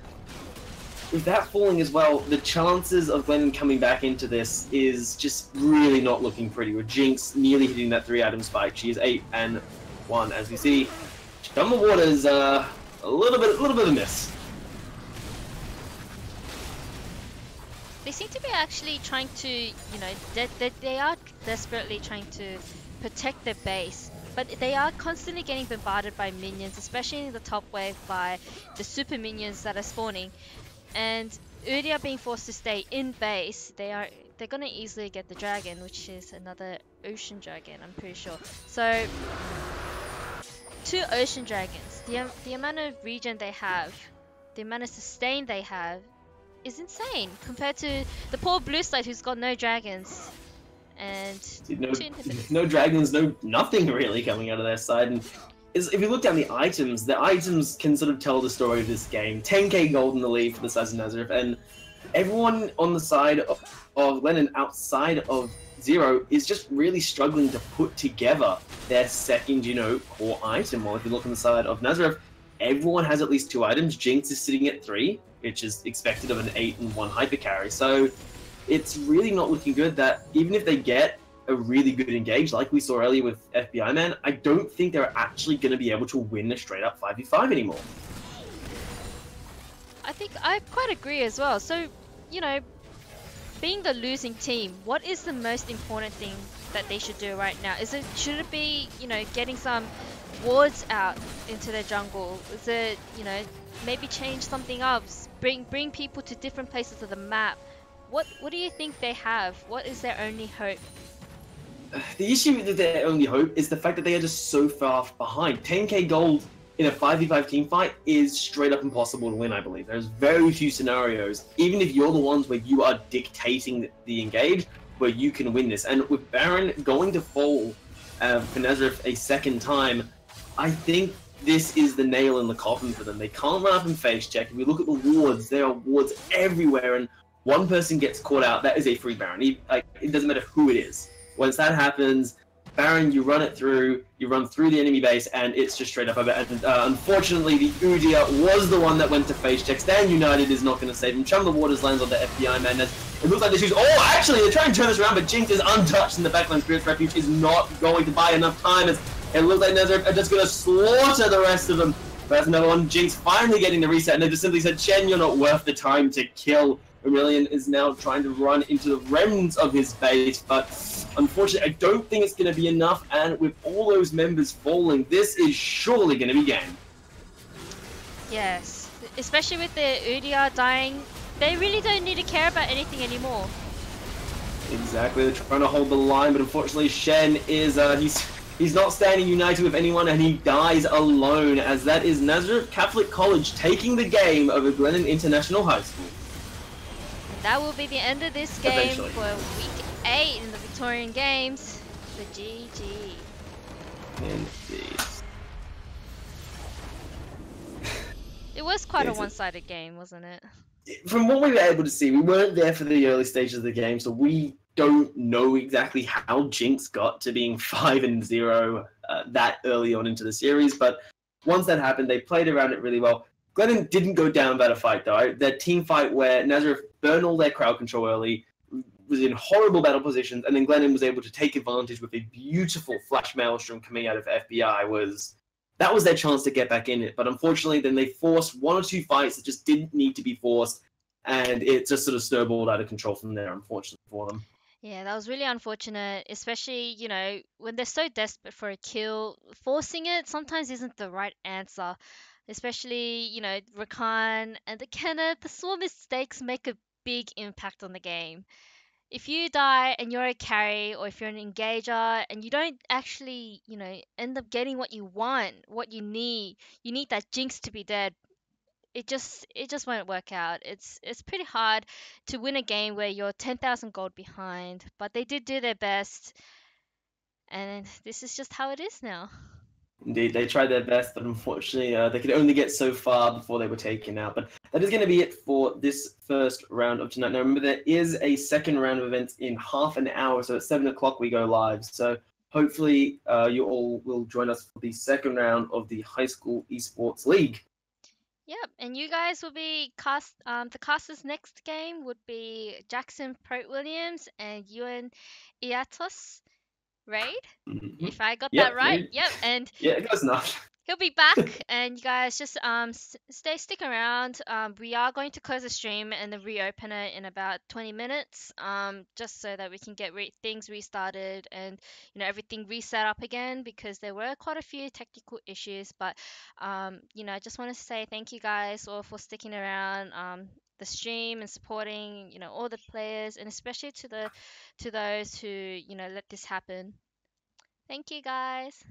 [SPEAKER 1] with that falling as well, the chances of Glenn coming back into this is just really not looking pretty. With Jinx nearly hitting that three item spike, she is eight and one. As we see, Chum the Water's uh, a little bit, a little bit of a miss.
[SPEAKER 4] They seem to be actually trying to, you know, they, they, they are desperately trying to protect their base. But they are constantly getting bombarded by minions, especially in the top wave by the super minions that are spawning. And Udyr being forced to stay in base, they are they're gonna easily get the dragon, which is another ocean dragon, I'm pretty sure. So two ocean dragons. The the amount of regen they have, the amount of sustain they have, is insane compared to the poor blue slide who's got no dragons. And
[SPEAKER 1] No, no dragons, no nothing really coming out of their side. And if you look down the items, the items can sort of tell the story of this game. 10k gold in the lead for the size of Nazareth, and everyone on the side of, of Lennon outside of Zero is just really struggling to put together their second, you know, core item. While if you look on the side of Nazareth, everyone has at least two items. Jinx is sitting at three, which is expected of an eight and one hyper carry. So it's really not looking good that even if they get a really good engage, like we saw earlier with FBI Man, I don't think they're actually going to be able to win a straight up 5v5 anymore.
[SPEAKER 4] I think I quite agree as well. So, you know, being the losing team, what is the most important thing that they should do right now? Is it should it be, you know, getting some wards out into their jungle? Is it, you know, maybe change something up, bring bring people to different places of the map? What what do you think they have? What is their only hope? (sighs)
[SPEAKER 1] The issue with their only hope is the fact that they are just so far behind. 10k gold in a 5v5 team fight is straight up impossible to win, I believe. There's very few scenarios, even if you're the ones where you are dictating the engage, where you can win this. And with Baron going to fall uh, for Nazareth a second time, I think this is the nail in the coffin for them. They can't run up and face check. If we look at the wards, there are wards everywhere, and one person gets caught out, that is a free Baron. He, like, it doesn't matter who it is. Once that happens, Baron, you run it through, you run through the enemy base, and it's just straight up. And uh, unfortunately, the Udyr was the one that went to face check. Stand United is not going to save him. Chum the Waters lands on the FBI man. As it looks like they choose. Oh, actually, they're trying to turn this around, but Jinx is untouched, and the backline Spirit's Refuge is not going to buy enough time. It looks like Nazareth are just going to slaughter the rest of them. That's another one. Jinx finally getting the reset, and they just simply said, Shen, you're not worth the time to kill. Aurelian is now trying to run into the remnants of his base, but unfortunately, I don't think it's going to be enough. And with all those members falling, this is surely going to be game.
[SPEAKER 4] Yes, especially with the Udyr dying, they really don't need to care about anything anymore.
[SPEAKER 1] Exactly, they're trying to hold the line, but unfortunately, Shen is uh, he's he's not standing united with anyone, and he dies alone. As that is Nazareth Catholic College taking the game over Glenunga International High School.
[SPEAKER 4] That will be the end of this game
[SPEAKER 1] Eventually.
[SPEAKER 4] for week 8 in the Victorian Games. The GG.
[SPEAKER 1] Indeed.
[SPEAKER 4] It was quite a- one sided game, wasn't it?
[SPEAKER 1] From what we were able to see, we weren't there for the early stages of the game, so we don't know exactly how Jinx got to being (laughs) five and zero uh, that early on into the series. But once that happened, they played around it really well. Glenunga didn't go down without a fight though. That team fight where Nazareth burned all their crowd control early, was in horrible battle positions, and then Glenunga was able to take advantage with a beautiful flash maelstrom coming out of FBI. Was that was their chance to get back in it? But unfortunately, then they forced one or two fights that just didn't need to be forced, and it just sort of snowballed out of control from there. Unfortunately for them.
[SPEAKER 4] Yeah, that was really unfortunate, especially, you know, when they're so desperate for a kill, forcing it sometimes isn't the right answer. Especially, you know, Rakan and the Kennen, the small mistakes make a big impact on the game. If you die and you're a carry, or if you're an engager and you don't actually, you know, end up getting what you want, what you need, you need that jinx to be dead. It just it just won't work out. It's it's pretty hard to win a game where you're 10,000 gold behind, but they did do their best. And this is just how it is now.
[SPEAKER 1] Indeed, they tried their best, but unfortunately, uh, they could only get so far before they were taken out. But that is going to be it for this first round of tonight. Now, remember, there is a second round of events in half an hour, so at 7 o'clock we go live. So hopefully, uh, you all will join us for the second round of the High School Esports League.
[SPEAKER 4] Yep, and you guys will be cast. Um, the casters next game would be Jackson Prote Williams and Ewan Iatos, right?
[SPEAKER 1] Mhm.
[SPEAKER 4] If I got
[SPEAKER 1] Yep,
[SPEAKER 4] that right.
[SPEAKER 1] you-
[SPEAKER 4] Yep, and
[SPEAKER 1] Yeah, close enough.
[SPEAKER 4] He'll be back, and you guys just um stay stick around. Um, we are going to close the stream and then reopen it in about 20 minutes. Um, just so that we can get re- things restarted and you know everything reset up again because there were quite a few technical issues. But um, you know, I just want to say thank you guys all for sticking around. Um, the stream and supporting you know all the players and especially to the to those who you know let this happen thank you guys